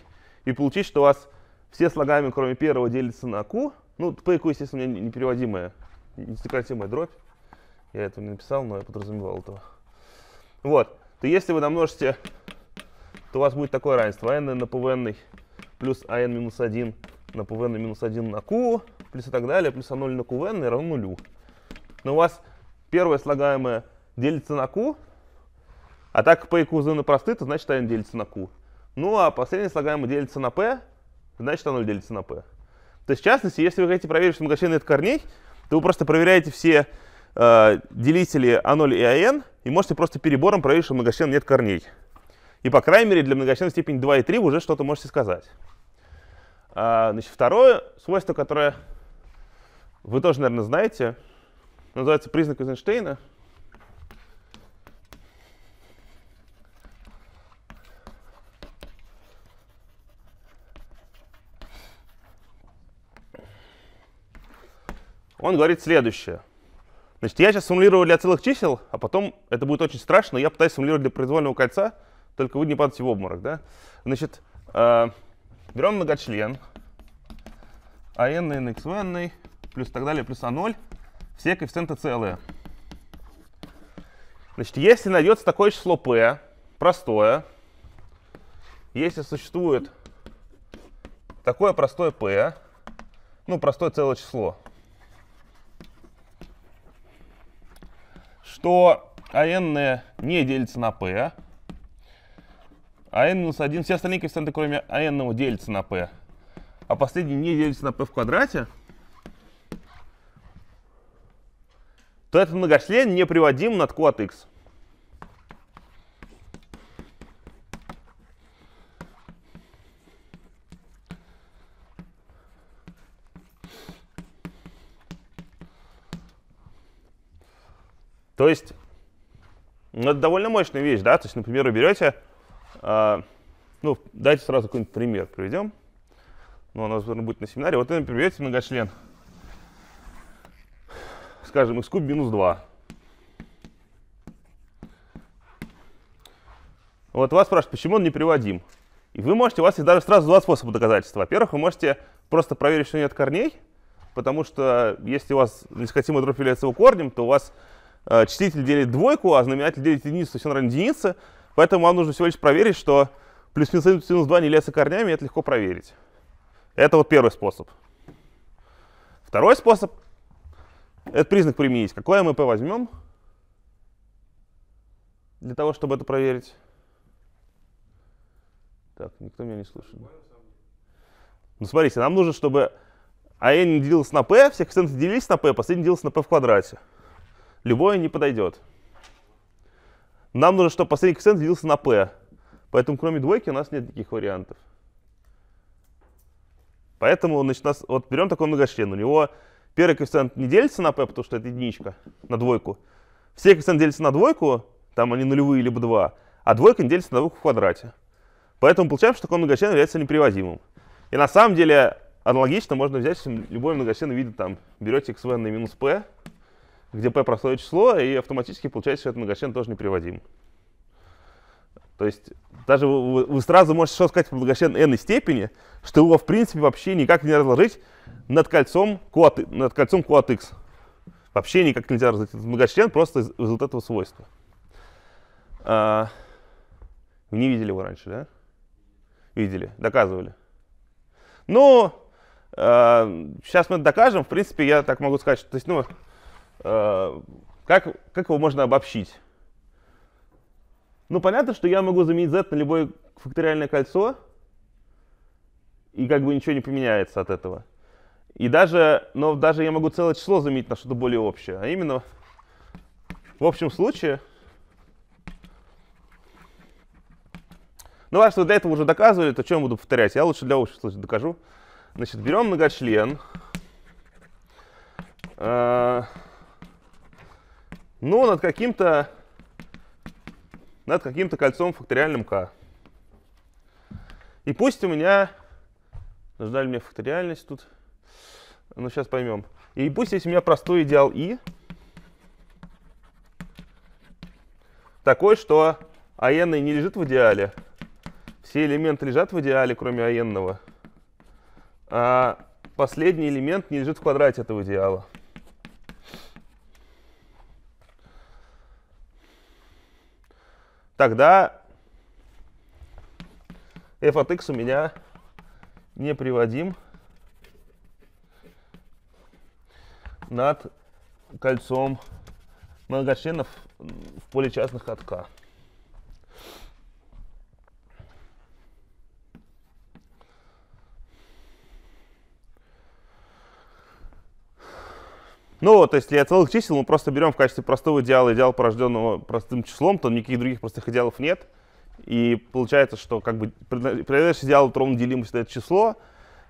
и получить, что у вас все слагаемые, кроме первого, делятся на Q. Ну, P и Q, естественно, у меня непереводимая, несократимая дробь. Я этого не написал, но я подразумевал этого. Вот. То если вы домножите, то у вас будет такое равенство. n на pvn плюс an минус 1 на pvn минус 1 на q, плюс и так далее, плюс a0 на qn равно нулю. Но у вас первое слагаемое делится на q, а так как p и q зоны просты, то значит n делится на q. Ну а последнее слагаемое делится на p, значит оно делится на p. То есть, в частности, если вы хотите проверить, что многочисленный это корней, то вы просто проверяете все э, делители А0 и АН, и можете просто перебором проверить, что многочлен нет корней. И, по крайней мере, для многочленной степени 2 и 3 вы уже что-то можете сказать. А, значит, второе свойство, которое вы тоже, наверное, знаете, называется признак Эйзенштейна. Он говорит следующее. Значит, я сейчас симулирую для целых чисел, а потом это будет очень страшно. Я пытаюсь симулировать для произвольного кольца, только вы не падайте в обморок. Да? Значит, э, берем многочлен, а n, n, x, n, плюс так далее, плюс а0, все коэффициенты целые. Значит, если найдется такое число p, простое, если существует такое простое p, ну, простое целое число, что АН не делится на P, а n минус 1, все остальные коэффициенты, кроме АН, делятся на P, а последний не делится на P в квадрате, то этот многочлен не приводим над Q от x. То есть, ну, это довольно мощная вещь, да? То есть, например, вы берете, э, ну, дайте сразу какой-нибудь пример приведем. Ну, у нас, наверное, будет на семинаре. Вот например, берете многочлен, скажем, x куб минус 2. Вот вас спрашивают, почему он не приводим. И вы можете, у вас есть даже сразу два способа доказательства. Во-первых, вы можете просто проверить, что нет корней, потому что если у вас несхотимый дробь является его корнем, то у вас Э, числитель делит двойку, а знаменатель делит единицу, то есть он равен единице. Поэтому вам нужно всего лишь проверить, что плюс-минус 1 плюс 2 не являются корнями, это легко проверить. Это вот первый способ. Второй способ — это признак применить. Какой МП возьмем для того, чтобы это проверить? Так, никто меня не слышит. Ну, смотрите, нам нужно, чтобы АН не делился на P, все коэффициенты делились на P, последний делился на P в квадрате любое не подойдет. Нам нужно, чтобы последний коэффициент делился на p. Поэтому кроме двойки у нас нет никаких вариантов. Поэтому значит, нас, вот берем такой многочлен. У него первый коэффициент не делится на p, потому что это единичка, на двойку. Все коэффициенты делятся на двойку, там они нулевые либо 2, а двойка не делится на двойку в квадрате. Поэтому получаем, что такой многочлен является неприводимым. И на самом деле аналогично можно взять любой многочлен вида там, берете xn на минус p, где p простое число, и автоматически получается, что этот многочлен тоже неприводим. То есть даже вы, вы сразу можете что сказать про многочлен n степени, что его в принципе вообще никак нельзя разложить над кольцом Q от, над кольцом Q от x. Вообще никак нельзя разложить этот многочлен просто из, из вот этого свойства. А, не видели его раньше, да? Видели, доказывали. Ну, а, сейчас мы это докажем. В принципе, я так могу сказать, что то есть, ну, как, как его можно обобщить? Ну, понятно, что я могу заменить z на любое факториальное кольцо, и как бы ничего не поменяется от этого. И даже, но даже я могу целое число заменить на что-то более общее. А именно, в общем случае, ну, раз вы до этого уже доказывали, то что я буду повторять? Я лучше для общего случая докажу. Значит, берем многочлен. Э, ну, над каким-то над каким-то кольцом факториальным k. И пусть у меня, ждали мне факториальность тут, ну сейчас поймем. И пусть есть у меня простой идеал i, такой, что АН не лежит в идеале, все элементы лежат в идеале, кроме АН, а последний элемент не лежит в квадрате этого идеала. Тогда f от x у меня не приводим над кольцом многочленов в поле частных от k. Ну вот, если я целых чисел мы просто берем в качестве простого идеала идеал, порожденного простым числом, то никаких других простых идеалов нет. И получается, что как бы проверяешь идеал ровно делимость на это число,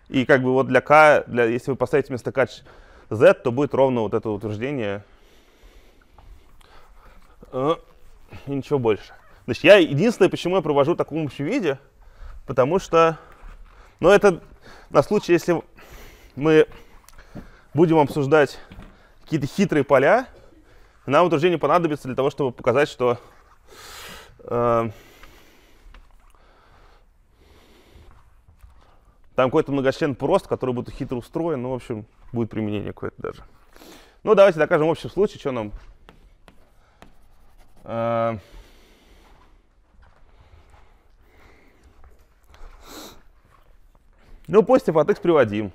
и как бы вот для k, для, если вы поставите вместо k z, то будет ровно вот это утверждение. Э, и ничего больше. Значит, я единственное, почему я провожу в таком общем виде, потому что, ну это на случай, если мы будем обсуждать какие-то хитрые поля, нам утверждение понадобится для того, чтобы показать, что э, Там какой-то многочлен прост, который будет хитро устроен. Ну, в общем, будет применение какое-то даже. Ну, давайте докажем в общем случае, что нам... Э, ну, пусть f от x приводим.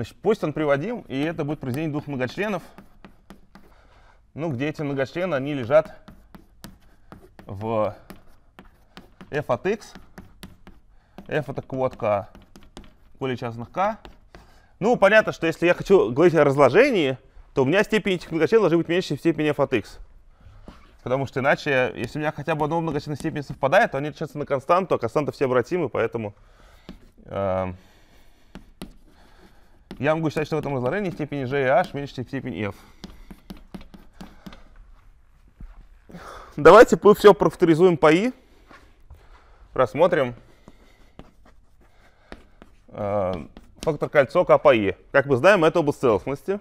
Значит, пусть он приводим, и это будет произведение двух многочленов, ну, где эти многочлены, они лежат в f от x, f это квот k, поле частных k. Ну, понятно, что если я хочу говорить о разложении, то у меня степень этих многочленов должна быть меньше степени f от x. Потому что иначе, если у меня хотя бы одно многочленная степень совпадает, то они отличаются на константу, а константы все обратимы, поэтому э, я могу считать, что в этом разложении степень g и h меньше степени f. Давайте все профакторизуем по i. Рассмотрим э, фактор кольцо k по i. Как мы знаем, это область целостности.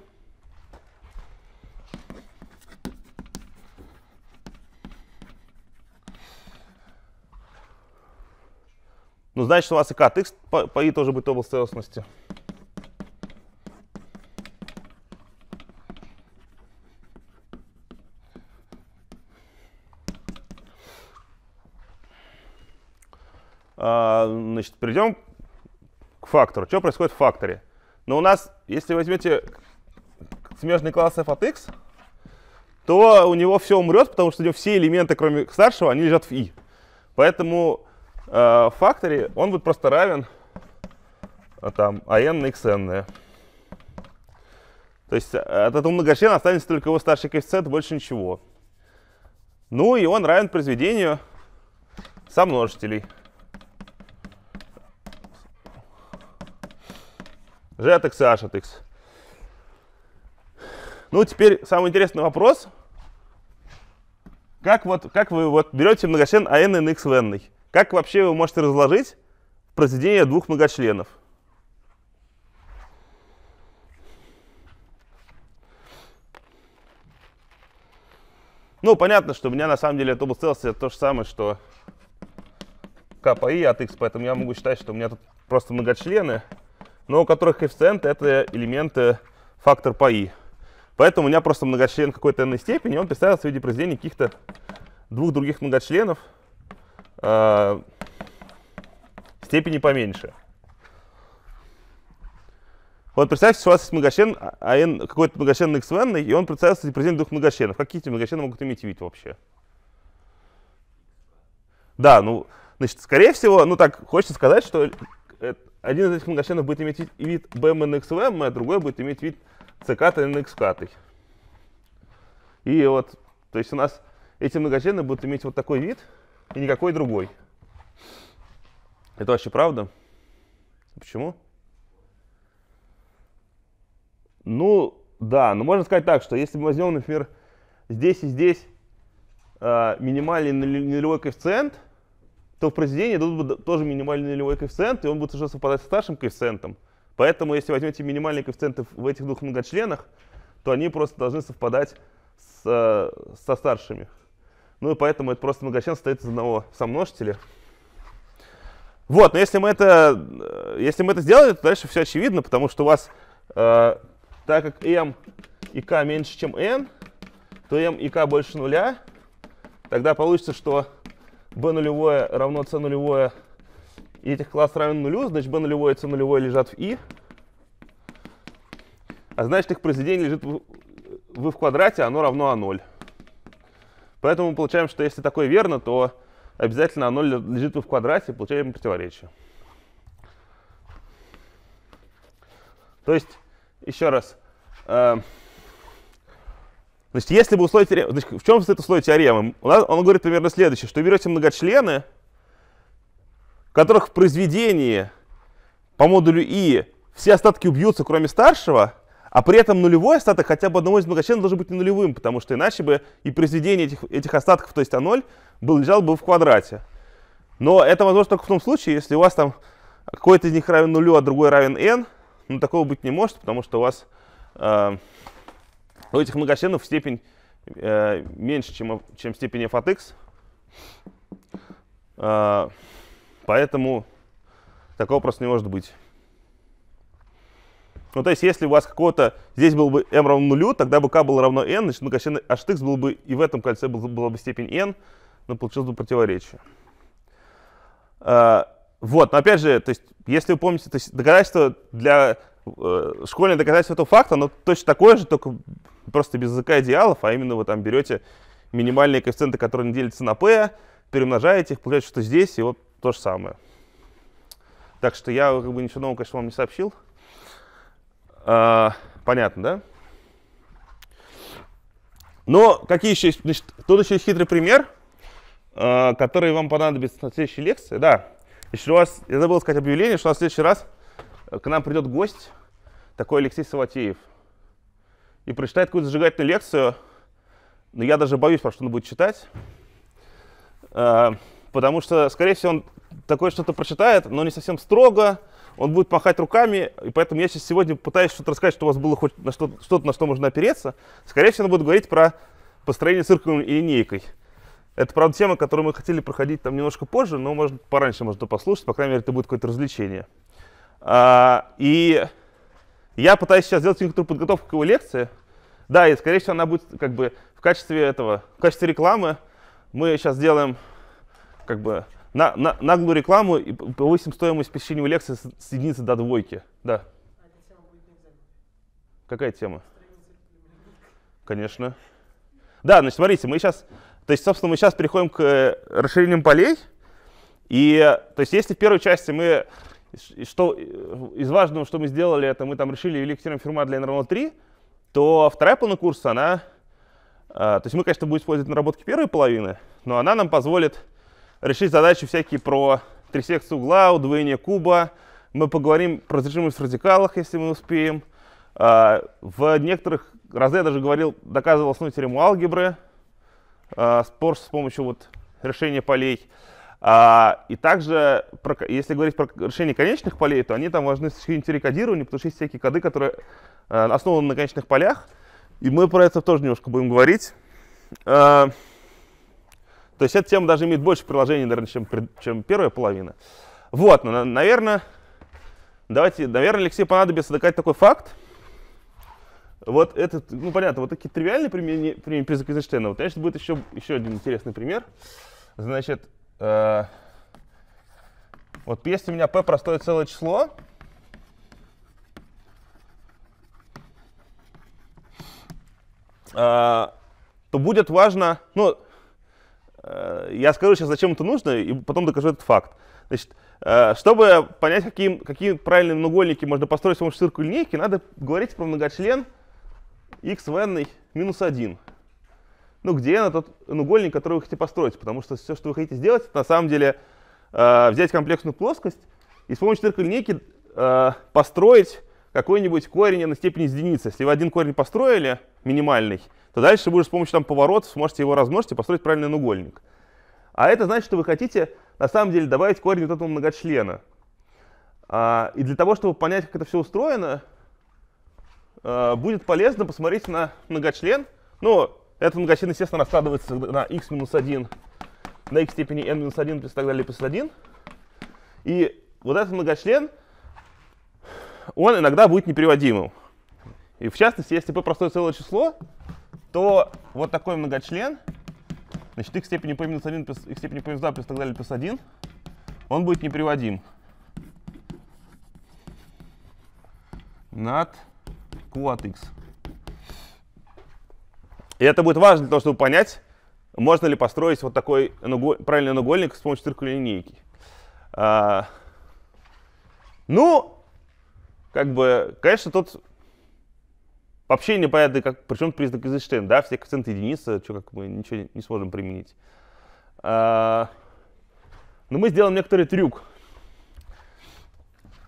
Ну, значит, у вас и k от x по, по i тоже будет область целостности. Значит, перейдем к фактору. Что происходит в факторе? Но у нас, если возьмете смежный класс f от x, то у него все умрет, потому что у него все элементы, кроме старшего, они лежат в i. Поэтому э, в факторе он будет просто равен а, там an на xn. То есть от этого многочлена останется только его старший коэффициент, больше ничего. Ну и он равен произведению сомножителей. g от x и h от x. Ну, теперь самый интересный вопрос. Как, вот, как вы вот берете многочлен an n x в n? Как вообще вы можете разложить произведение двух многочленов? Ну, понятно, что у меня на самом деле это область целостности то же самое, что i от x, поэтому я могу считать, что у меня тут просто многочлены но у которых коэффициент это элементы фактор i. Поэтому у меня просто многочлен какой-то n степени, он представляется в виде произведения каких-то двух других многочленов э, степени поменьше. Вот представьте, что у вас есть многочлен, а n какой-то многочлен x в n, и он представляется репродуцентом двух многочленов. Какие эти многочлены могут иметь вид вообще? Да, ну, значит, скорее всего, ну так, хочется сказать, что один из этих многочленов будет иметь вид, bm а другой будет иметь вид ck n x катой. И вот, то есть у нас эти многочлены будут иметь вот такой вид и никакой другой. Это вообще правда? Почему? Ну, да, но можно сказать так, что если мы возьмем, например, здесь и здесь э, минимальный нулевой коэффициент, то в произведении тут тоже минимальный нулевой коэффициент, и он будет уже совпадать с старшим коэффициентом. Поэтому, если возьмете минимальные коэффициенты в этих двух многочленах, то они просто должны совпадать с, э, со старшими. Ну и поэтому это просто многочлен состоит из одного сомножителя. Вот, но если мы это, э, если мы это сделали, то дальше все очевидно, потому что у вас, э, так как m и k меньше, чем n, то m и k больше нуля, тогда получится, что b нулевое равно c нулевое, и этих класс равен нулю, значит b нулевое и c нулевое лежат в i, а значит их произведение лежит в, в квадрате, оно равно а0. Поэтому мы получаем, что если такое верно, то обязательно А0 лежит в квадрате, получаем противоречие. То есть, еще раз, э, значит, если бы условие теоремы, значит, в чем состоит условие теоремы? Он говорит примерно следующее, что берете многочлены, которых в произведении по модулю И все остатки убьются, кроме старшего, а при этом нулевой остаток хотя бы одного из многочленов должен быть не нулевым, потому что иначе бы и произведение этих, этих остатков, то есть А0, был, лежал бы в квадрате. Но это возможно только в том случае, если у вас там какой-то из них равен нулю, а другой равен n. Ну, такого быть не может, потому что у вас э, у этих многочленов степень э, меньше, чем, чем степень f от x. Э, поэтому такого просто не может быть. Ну, то есть, если у вас какого-то, здесь был бы m равно нулю, тогда бы k было равно n, значит, многочлен h был бы и в этом кольце был, была бы степень n, но получилось бы противоречие. А, вот, но опять же, то есть, если вы помните, то есть доказательство для школьное доказательство этого факта, оно точно такое же, только просто без языка идеалов, а именно вы там берете минимальные коэффициенты, которые не делятся на p, перемножаете их, получается, что здесь, и вот то же самое. Так что я как бы ничего нового, конечно, вам не сообщил. А, понятно, да? Но какие еще есть? Значит, тут еще есть хитрый пример, а, который вам понадобится на следующей лекции. Да, еще раз, я забыл сказать объявление, что на следующий раз к нам придет гость, такой Алексей Саватеев, и прочитает какую-то зажигательную лекцию, но я даже боюсь, про что он будет читать, а, потому что, скорее всего, он такое что-то прочитает, но не совсем строго, он будет махать руками, и поэтому я сейчас сегодня пытаюсь что-то рассказать, что у вас было хоть на что, что-то, на что можно опереться. Скорее всего, он будет говорить про построение и линейкой. Это, правда, тема, которую мы хотели проходить там немножко позже, но может пораньше можно послушать, по крайней мере, это будет какое-то развлечение. А, и я пытаюсь сейчас сделать некоторую подготовку к его лекции. Да, и, скорее всего, она будет как бы в качестве этого, в качестве рекламы. Мы сейчас сделаем как бы на, на, наглую рекламу и повысим стоимость посещения лекции с, с единицы до двойки. Да. Какая тема? Конечно. Да, значит, смотрите, мы сейчас, то есть, собственно, мы сейчас переходим к э, расширениям полей. И, то есть, если в первой части мы, что из важного, что мы сделали, это мы там решили великий Ферма для n равно 3, то вторая половина курса, она, то есть мы, конечно, будем использовать наработки первой половины, но она нам позволит решить задачи всякие про трисекцию угла, удвоение куба. Мы поговорим про разрешимость в радикалах, если мы успеем. А, в некоторых разы я даже говорил, доказывал основную теорему алгебры, а, спор с помощью вот решения полей. А, и также, если говорить про решение конечных полей, то они там важны с точки зрения кодирования, потому что есть всякие коды, которые основаны на конечных полях. И мы про это тоже немножко будем говорить. То есть эта тема даже имеет больше приложений, наверное, чем, чем первая половина. Вот, ну, наверное, давайте, наверное, Алексею понадобится доказать такой факт. Вот этот, ну понятно, вот такие тривиальные применения, применения Эйзенштейна. Вот, конечно, будет еще, еще один интересный пример. Значит, э, Вот если у меня p простое целое число, а, то будет важно, ну, э, я скажу сейчас, зачем это нужно, и потом докажу этот факт. Значит, э, чтобы понять, какие, какие правильные многоугольники можно построить с помощью циркуль линейки, надо говорить про многочлен x в n минус 1. Ну, где n тот многоугольник, который вы хотите построить, потому что все, что вы хотите сделать, это на самом деле э, взять комплексную плоскость и с помощью циркуль линейки построить какой-нибудь корень на степени единицы. Если вы один корень построили, минимальный, то дальше вы уже с помощью там, поворотов сможете его размножить и построить правильный наугольник. А это значит, что вы хотите на самом деле добавить корень вот этого многочлена. А, и для того, чтобы понять, как это все устроено, а, будет полезно посмотреть на многочлен. Ну, этот многочлен, естественно, раскладывается на x минус 1, на x степени n минус 1 плюс так далее плюс 1. И вот этот многочлен он иногда будет непереводимым. И в частности, если p простое целое число, то вот такой многочлен, значит, x степени p минус 1 плюс x степени p минус 2 плюс так далее плюс 1, он будет непереводим над q от x. И это будет важно для того, чтобы понять, можно ли построить вот такой правильный наугольник с помощью циркульной линейки. А, ну, как бы, конечно, тут вообще непонятно, как, причем признак Эйзенштейна, да, все коэффициенты единицы, что как мы ничего не сможем применить. А, но мы сделаем некоторый трюк.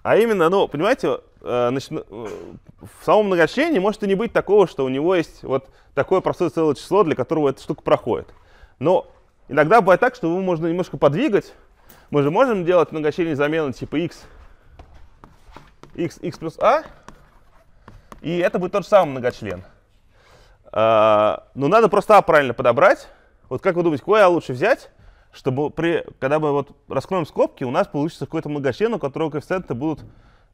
А именно, ну, понимаете, значит, э, в самом многочлене может и не быть такого, что у него есть вот такое простое целое число, для которого эта штука проходит. Но иногда бывает так, что его можно немножко подвигать. Мы же можем делать многочленные замены типа x x, x плюс a, и это будет тот же самый многочлен. А, но надо просто a правильно подобрать. Вот как вы думаете, какой a лучше взять, чтобы при, когда мы вот раскроем скобки, у нас получится какой-то многочлен, у которого коэффициенты будут а,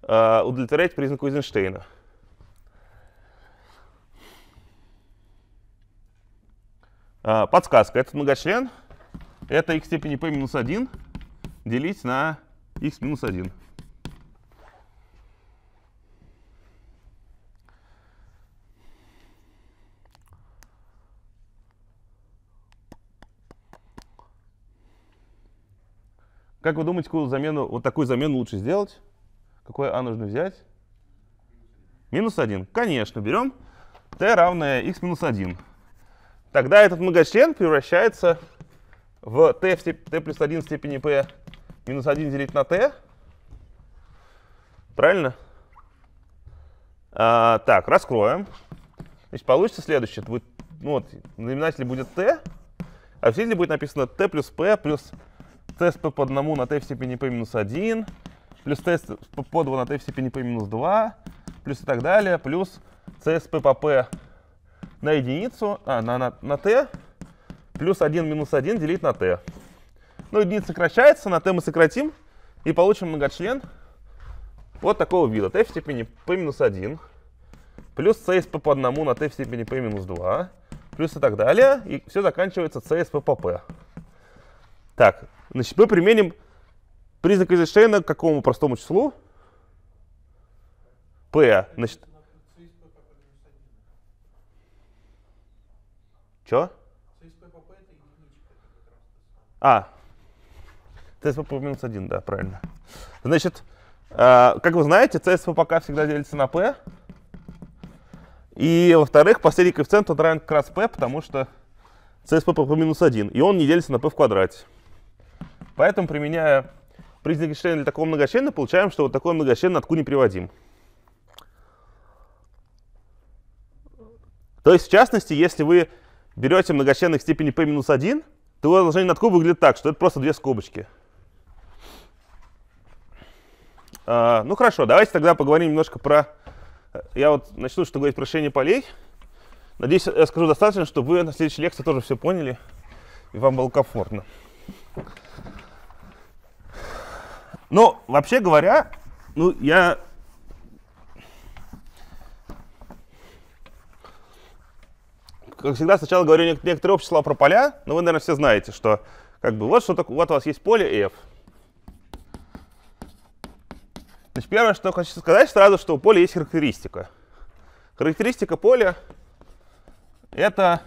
удовлетворять признаку Эйзенштейна. А, подсказка. Этот многочлен — это x степени p минус 1 делить на x минус 1. Как вы думаете, какую замену, вот такую замену лучше сделать? Какое а нужно взять? Минус 1. Конечно, берем t равное x минус 1. Тогда этот многочлен превращается в t, в степ... t плюс 1 в степени p минус 1 делить на t. Правильно? А, так, раскроем. Значит, получится следующее. Будет, ну вот, в знаменателе будет t, а в числителе будет написано t плюс p плюс тест p по одному на t в степени p минус 1, плюс тест по 2 на t в степени p минус 2, плюс и так далее, плюс CSP по p на единицу, а, на, на, на t, плюс 1 минус 1 делить на t. Ну, единица сокращается, на t мы сократим, и получим многочлен вот такого вида. t в степени p минус 1, плюс CSP по одному на t в степени p минус 2, плюс и так далее, и все заканчивается CSP по p. Так, значит, мы применим признак Эйзенштейна к какому простому числу? P. Значит, Че? А, по минус 1, да, правильно. Значит, э, как вы знаете, пока всегда делится на P. И, во-вторых, последний коэффициент он равен как раз P, потому что CSP минус 1, и он не делится на P в квадрате. Поэтому, применяя признак Эйнштейна для такого многочлена, получаем, что вот такой многочлен Q не приводим. То есть, в частности, если вы берете многочлен их степени p минус 1, то его изложение над Q выглядит так, что это просто две скобочки. А, ну хорошо, давайте тогда поговорим немножко про... Я вот начну что говорить про решение полей. Надеюсь, я скажу достаточно, чтобы вы на следующей лекции тоже все поняли и вам было комфортно. Но, вообще говоря, ну, я... Как всегда, сначала говорю некоторые общие слова про поля, но вы, наверное, все знаете, что как бы вот, что такое, вот у вас есть поле f. Значит, первое, что хочу сказать сразу, что у поля есть характеристика. Характеристика поля — это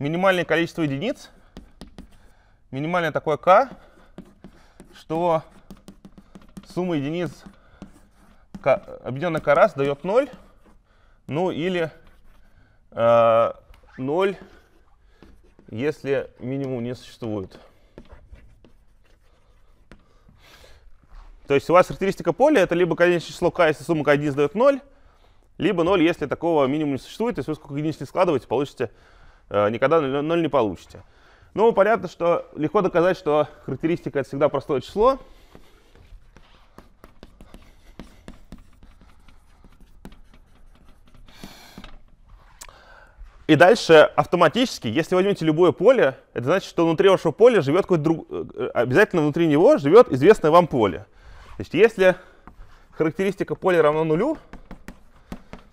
минимальное количество единиц, минимальное такое k, что сумма единиц объединенная k раз дает 0, ну или э, 0, если минимум не существует. То есть у вас характеристика поля это либо конечное число k, если сумма k единиц дает 0, либо 0, если такого минимума не существует, если вы сколько единиц не складываете, получите, э, никогда 0 не получите. Ну, понятно, что легко доказать, что характеристика это всегда простое число. И дальше автоматически, если возьмете любое поле, это значит, что внутри вашего поля живет какой-то друг... Э, обязательно внутри него живет известное вам поле. То есть если характеристика поля равна нулю,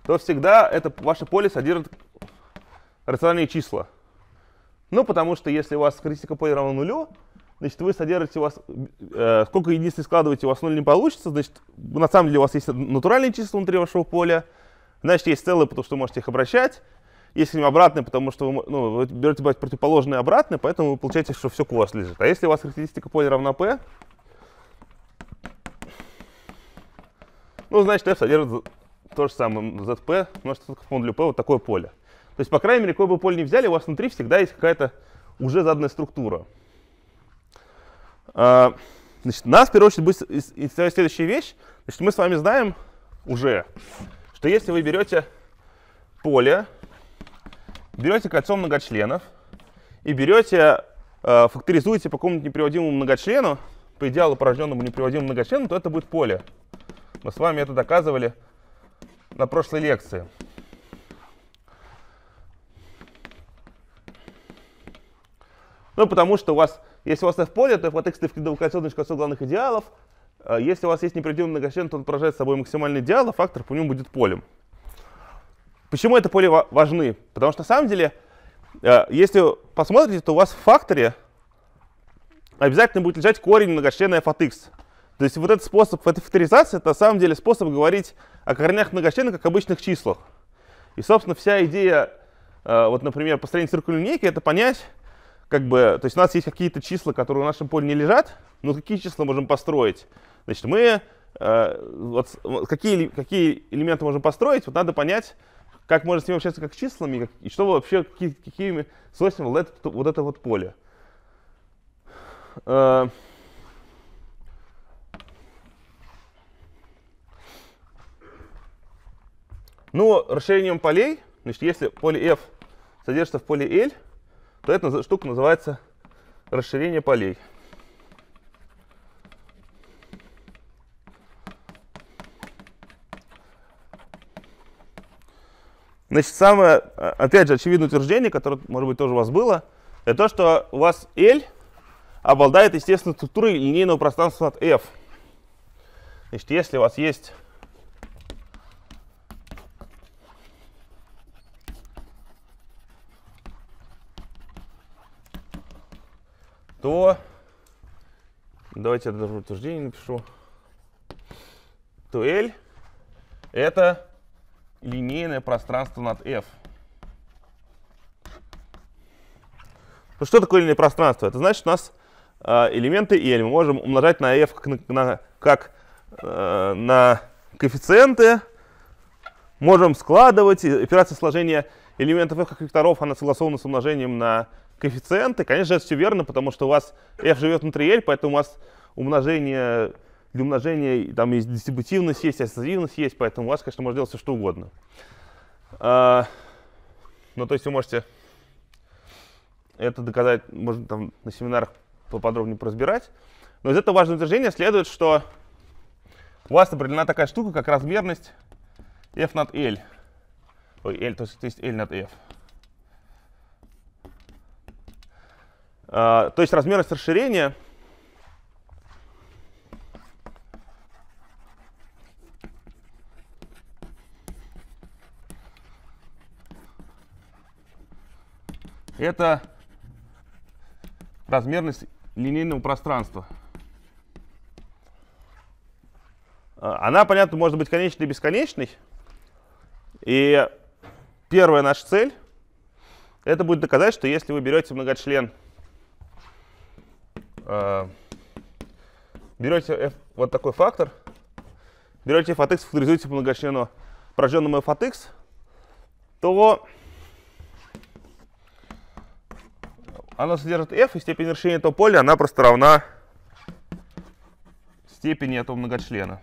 то всегда это ваше поле содержит рациональные числа. Ну, потому что если у вас характеристика поля равна нулю, значит, вы содержите у вас, э, сколько единиц складываете, у вас ноль не получится, значит, на самом деле у вас есть натуральные числа внутри вашего поля, значит, есть целые, потому что вы можете их обращать, к ним обратные, потому что вы, ну, вы берете противоположные обратные, поэтому вы получаете, что все к у вас лежит. А если у вас характеристика поля равна p, Ну, значит, f содержит то же самое, zp, множество модулю p, вот такое поле. То есть, по крайней мере, какое бы поле ни взяли, у вас внутри всегда есть какая-то уже заданная структура. А, значит, нас, в первую очередь, будет следующая вещь. Значит, мы с вами знаем уже, что если вы берете поле, берете кольцо многочленов и берете, э, факторизуете по какому-нибудь неприводимому многочлену, по идеалу порожденному неприводимому многочлену, то это будет поле. Мы с вами это доказывали на прошлой лекции. Ну, потому что у вас, если у вас f поле, то f от x это двухкольцо кольцо главных идеалов. А если у вас есть непредельный многочлен, то он поражает собой максимальный идеал, а фактор по нему будет полем. Почему это поле важны? Потому что на самом деле, э, если посмотрите, то у вас в факторе обязательно будет лежать корень многочлена f от x. То есть вот этот способ, факторизация, это на самом деле способ говорить о корнях многочленных как обычных числах. И, собственно, вся идея, э, вот, например, построения циркульной линейки, это понять, как бы, то есть у нас есть какие-то числа, которые в нашем поле не лежат, но какие числа можем построить? Значит, мы, э, вот, какие, какие элементы можем построить, вот надо понять, как можно с ними общаться как с числами, как, и что вообще, какие, какими свойствами вот это вот, это вот поле. Э, Ну, расширением полей, значит, если поле F содержится в поле L, то эта штука называется расширение полей. Значит, самое, опять же, очевидное утверждение, которое, может быть, тоже у вас было, это то, что у вас L обладает естественной структурой линейного пространства от F. Значит, если у вас есть то давайте я даже утверждение напишу, то L это линейное пространство над F. Ну что такое линейное пространство? Это значит, у нас э, элементы L мы можем умножать на F как на, на, как, э, на коэффициенты, можем складывать, операция сложения элементов F как векторов, она согласована с умножением на коэффициенты. Конечно же, это все верно, потому что у вас f живет внутри L, поэтому у вас умножение для умножения там есть дистрибутивность, есть ассоциативность есть, поэтому у вас, конечно, можно делать все что угодно. А, ну, то есть вы можете это доказать, можно там на семинарах поподробнее поразбирать. Но из этого важного утверждения следует, что у вас определена такая штука, как размерность f над L. Ой, L, то есть, L над f. А, то есть размерность расширения это размерность линейного пространства. А, она, понятно, может быть конечной и бесконечной. И первая наша цель — это будет доказать, что если вы берете многочлен, э, берете f, вот такой фактор, берете f от x, факторизуете по многочлену порожденному f от x, то оно содержит f, и степень решения этого поля, она просто равна степени этого многочлена.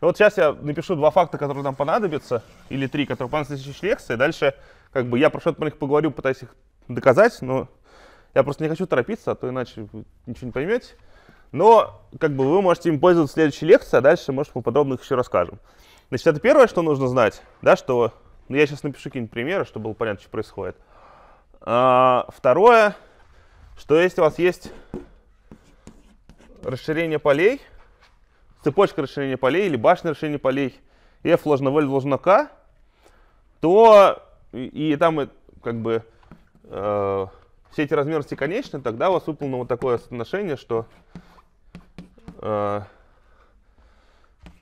Вот сейчас я напишу два факта, которые нам понадобятся, или три, которые понадобятся в следующей лекции. Дальше как бы я про что-то про них поговорю, пытаюсь их доказать, но я просто не хочу торопиться, а то иначе вы ничего не поймете. Но как бы вы можете им пользоваться в следующей лекции, а дальше, может, мы подробно их еще расскажем. Значит, это первое, что нужно знать, да, что... Ну, я сейчас напишу какие-нибудь примеры, чтобы было понятно, что происходит. А, второе, что если у вас есть расширение полей, цепочка расширения полей или башня расширения полей, f ложно v ложно k, то и, и там как бы э, все эти размерности конечны, тогда у вас выполнено вот такое соотношение, что э,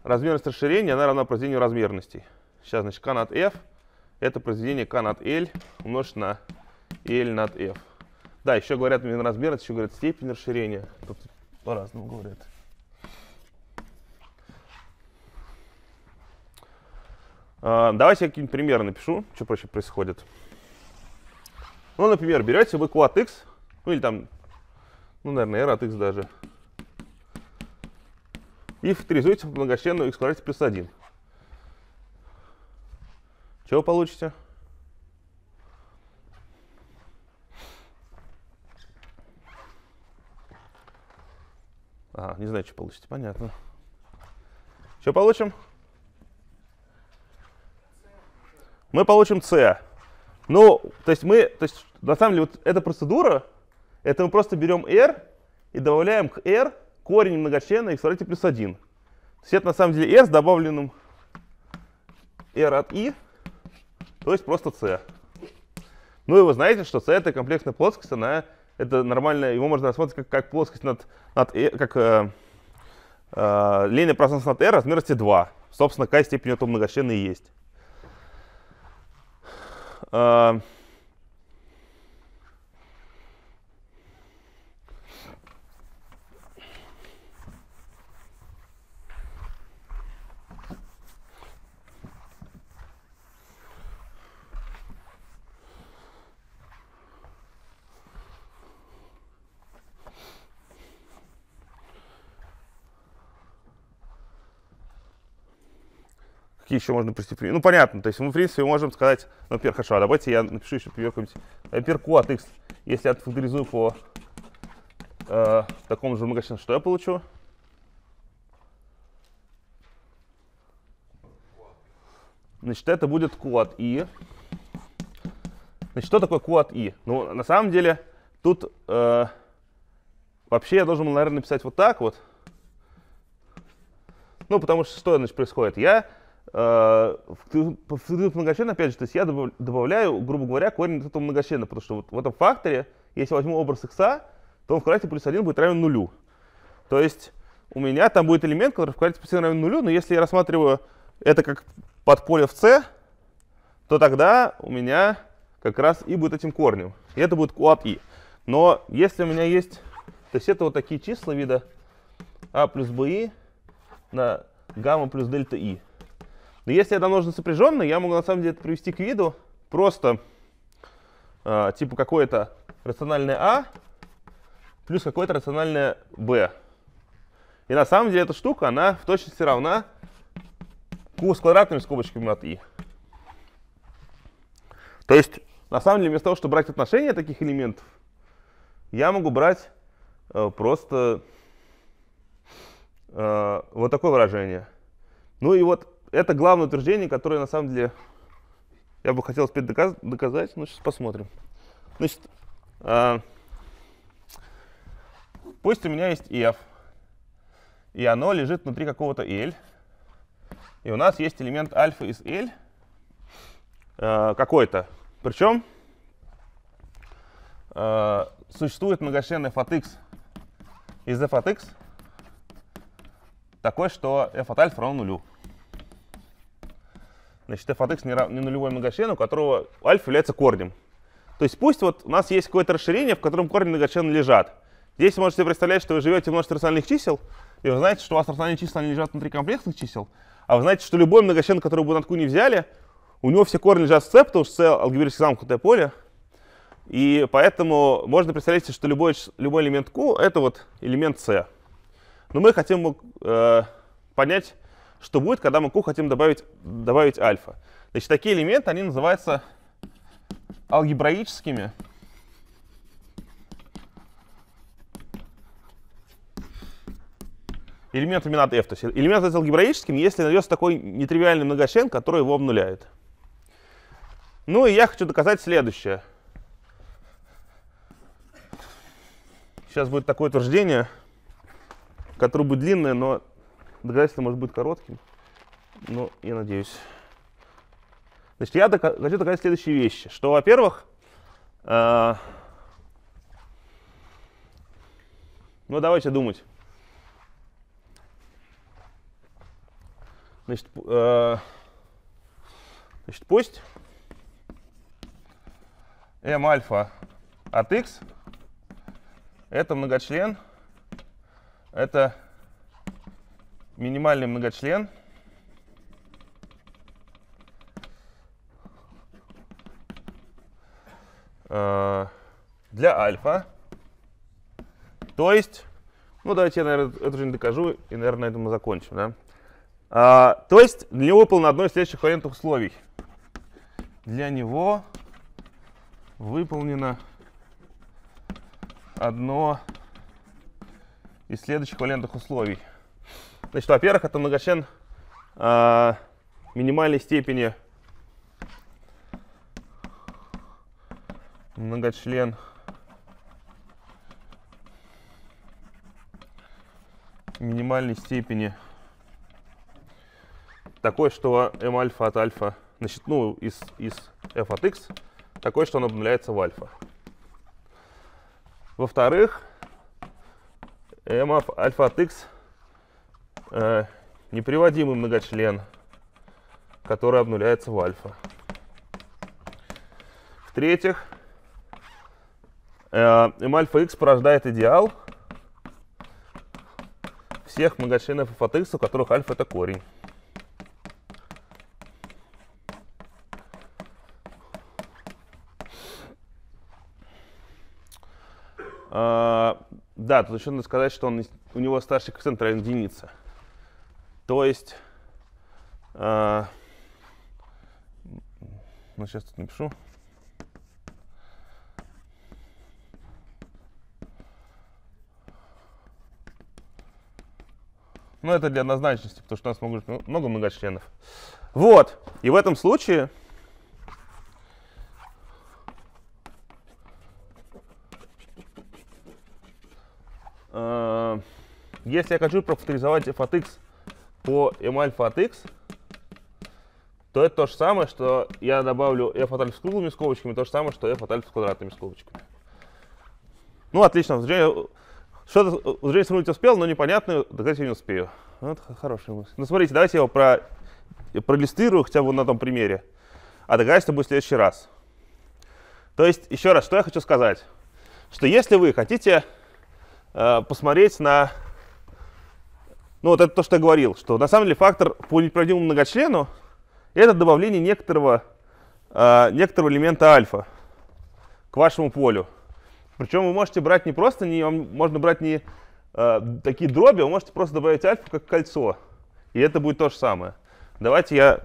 размерность расширения она равна произведению размерностей. Сейчас, значит, k над f это произведение k над l умножить на l над f. Да, еще говорят именно размерность, еще говорят степень расширения. Тут по-разному говорят. А, давайте я какие-нибудь примеры напишу, что проще происходит. Ну, например, берете вы квад x, ну или там, ну, наверное, r от x даже, и факторизуете многочленную x квадрате плюс 1. Чего получите? А, не знаю, что получите, понятно. Что получим? Мы получим c. Ну, то есть мы, то есть на самом деле вот эта процедура, это мы просто берем r и добавляем к r корень многочлена x в плюс 1. То есть это на самом деле r с добавленным r от i, то есть просто c. Ну и вы знаете, что c это комплексная плоскость, она это нормально, его можно рассматривать как, как плоскость над, над e, как э, э, линейное пространство над r размерности 2. Собственно, какая степень этого многочлена и есть. Э, Какие еще можно привести примеры? Ну, понятно, то есть мы, в принципе, можем сказать, ну, например, хорошо, а давайте я напишу еще пример какой-нибудь. Например, q от x, если я отфакторизую по э, такому же многочлену, что я получу? Значит, это будет q от i. Значит, что такое q от i? Ну, на самом деле, тут э, вообще я должен, наверное, написать вот так вот. Ну, потому что что значит, происходит? Я в многочлен, опять же, то есть я добавляю, грубо говоря, корень этого многочлена, потому что вот в этом факторе, если возьму образ x, то он в квадрате плюс 1 будет равен нулю. То есть у меня там будет элемент, который в квадрате плюс 1 равен нулю, но если я рассматриваю это как подполе в c, то тогда у меня как раз и будет этим корнем. И это будет q от i. Но если у меня есть, то есть это вот такие числа вида а плюс bi на гамма плюс дельта i. Но если это нужно сопряженно, я могу на самом деле это привести к виду просто э, типа какое-то рациональное А плюс какое-то рациональное Б. И на самом деле эта штука, она в точности равна Q с квадратными скобочками от И. То есть, на самом деле, вместо того, чтобы брать отношения таких элементов, я могу брать э, просто э, вот такое выражение. Ну и вот это главное утверждение, которое на самом деле я бы хотел успеть доказ доказать, но сейчас посмотрим. Значит, э, пусть у меня есть f, и оно лежит внутри какого-то L, и у нас есть элемент альфа из L э, какой-то. Причем э, существует многочлен f от x из f от x такой, что f от альфа равно нулю. Значит, f от x не, рав, не нулевой многочлен, у которого альфа является корнем. То есть пусть вот у нас есть какое-то расширение, в котором корни многочлена лежат. Здесь вы можете представлять, что вы живете в множестве рациональных чисел, и вы знаете, что у вас рациональные числа они лежат внутри комплексных чисел, а вы знаете, что любой многочлен, который вы на не взяли, у него все корни лежат в C, потому что C алгебраически замкнутое поле. И поэтому можно представлять себе, что любой, любой элемент Q — это вот элемент C. Но мы хотим э, понять, что будет, когда мы Q хотим добавить, добавить альфа. Значит, такие элементы, они называются алгебраическими элементами над f. То есть элемент является алгебраическим, если найдется такой нетривиальный многочлен, который его обнуляет. Ну и я хочу доказать следующее. Сейчас будет такое утверждение, которое будет длинное, но доказательство может быть коротким. Ну, я надеюсь. Значит, я дока хочу доказать следующие вещи. Что, во-первых, э ну давайте думать. Значит, э значит пусть m альфа от x это многочлен, это минимальный многочлен э, для альфа. То есть, ну давайте я, наверное, это уже не докажу, и, наверное, на этом мы закончим. Да? А, то есть, для него выполнено одно из следующих вариантов условий. Для него выполнено одно из следующих валентных условий. Значит, во-первых, это многочлен э, минимальной степени многочлен минимальной степени такой, что m альфа от альфа, значит, ну, из, из f от x, такой, что он обнуляется в альфа. Во-вторых, m альфа от x э, неприводимый многочлен, который обнуляется в альфа. В-третьих, э, m альфа x порождает идеал всех многочленов f от x, у которых альфа это корень. А, да, тут еще надо сказать, что он, у него старший коэффициент равен единице. То есть, а, ну сейчас тут напишу. Ну, это для однозначности, потому что у нас много, много многочленов. Вот. И в этом случае Если я хочу профакторизовать f от x по альфа от x, то это то же самое, что я добавлю f от альфа с круглыми скобочками, то же самое, что f от альфа с квадратными скобочками. Ну, отлично. Что-то уже сравнить успел, но непонятно, доказать я не успею. Вот хорошая мысль. Ну, смотрите, давайте я его про, проиллюстрирую хотя бы на том примере. А доказательство будет в следующий раз. То есть, еще раз, что я хочу сказать. Что если вы хотите э, посмотреть на ну вот это то, что я говорил, что на самом деле фактор по неправдивому многочлену это добавление некоторого, э, некоторого элемента альфа к вашему полю. Причем вы можете брать не просто, не, можно брать не э, такие дроби, вы можете просто добавить альфа как кольцо. И это будет то же самое. Давайте я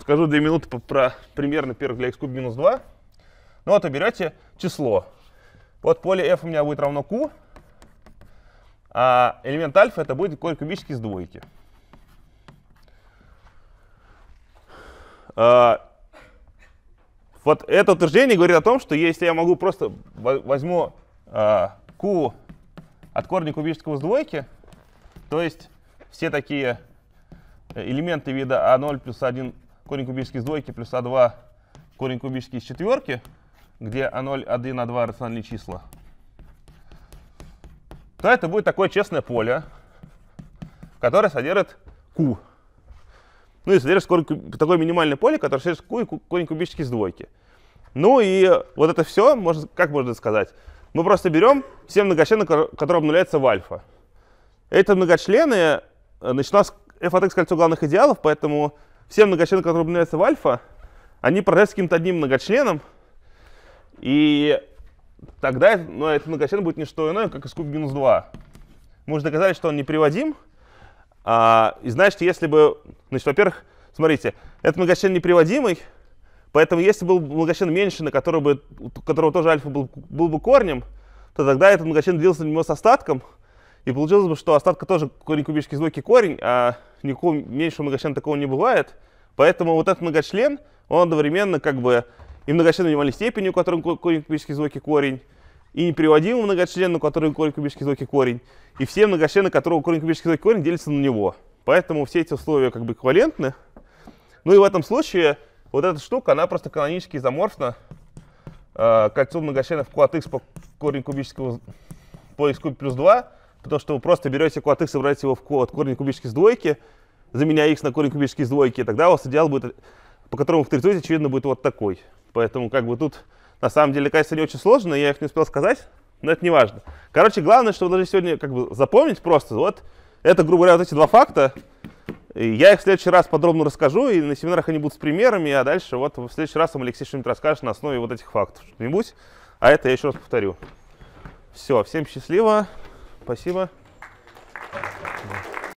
скажу две минуты про, про примерно первых для x куб минус 2. Ну вот вы берете число. Вот поле f у меня будет равно q, а элемент альфа это будет корень кубический с двойки. А, вот это утверждение говорит о том, что если я могу просто возьму а, q от корня кубического с двойки, то есть все такие элементы вида а0 плюс 1 корень кубический с двойки плюс а2 корень кубический из четверки, где а0, 1, а2 рациональные числа, то это будет такое честное поле, которое содержит Q. Ну и содержит такое минимальное поле, которое содержит Q и корень кубический с двойки. Ну и вот это все, можно, как можно сказать, мы просто берем все многочлены, которые обнуляются в альфа. Это многочлены, э, начиная с f от x кольцо главных идеалов, поэтому все многочлены, которые обнуляются в альфа, они продаются каким-то одним многочленом, и тогда ну, этот многочлен будет не что иное, как из куб минус 2. Мы уже доказали, что он неприводим. А, и значит, если бы, значит, во-первых, смотрите, этот многочлен неприводимый, поэтому если был многочлен меньше, на который бы, у которого тоже альфа был, был бы корнем, то тогда этот многочлен делился на него с остатком, и получилось бы, что остатка тоже корень кубический двойки корень, а никакого меньшего многочлена такого не бывает. Поэтому вот этот многочлен, он одновременно как бы и многочлен минимальной степени, у которого корень кубический звуки корень, и неприводимый многочлен, у которого корень кубический звуки корень, и все многочлены, у которого корень кубический звуки корень, делятся на него. Поэтому все эти условия как бы эквивалентны. Ну и в этом случае вот эта штука, она просто канонически изоморфна э, кольцу многочленов от x по корень кубического по x куб плюс 2, потому что вы просто берете от x и брать его в от корень кубический двойки, заменяя x на корень кубический двойки, тогда у вас идеал будет, по которому факторизуете, очевидно, будет вот такой. Поэтому как бы тут на самом деле кажется не очень сложно, я их не успел сказать, но это не важно. Короче, главное, что вы должны сегодня как бы запомнить просто, вот это, грубо говоря, вот эти два факта. Я их в следующий раз подробно расскажу, и на семинарах они будут с примерами, а дальше вот в следующий раз вам Алексей что-нибудь расскажет на основе вот этих фактов что-нибудь. А это я еще раз повторю. Все, всем счастливо, спасибо.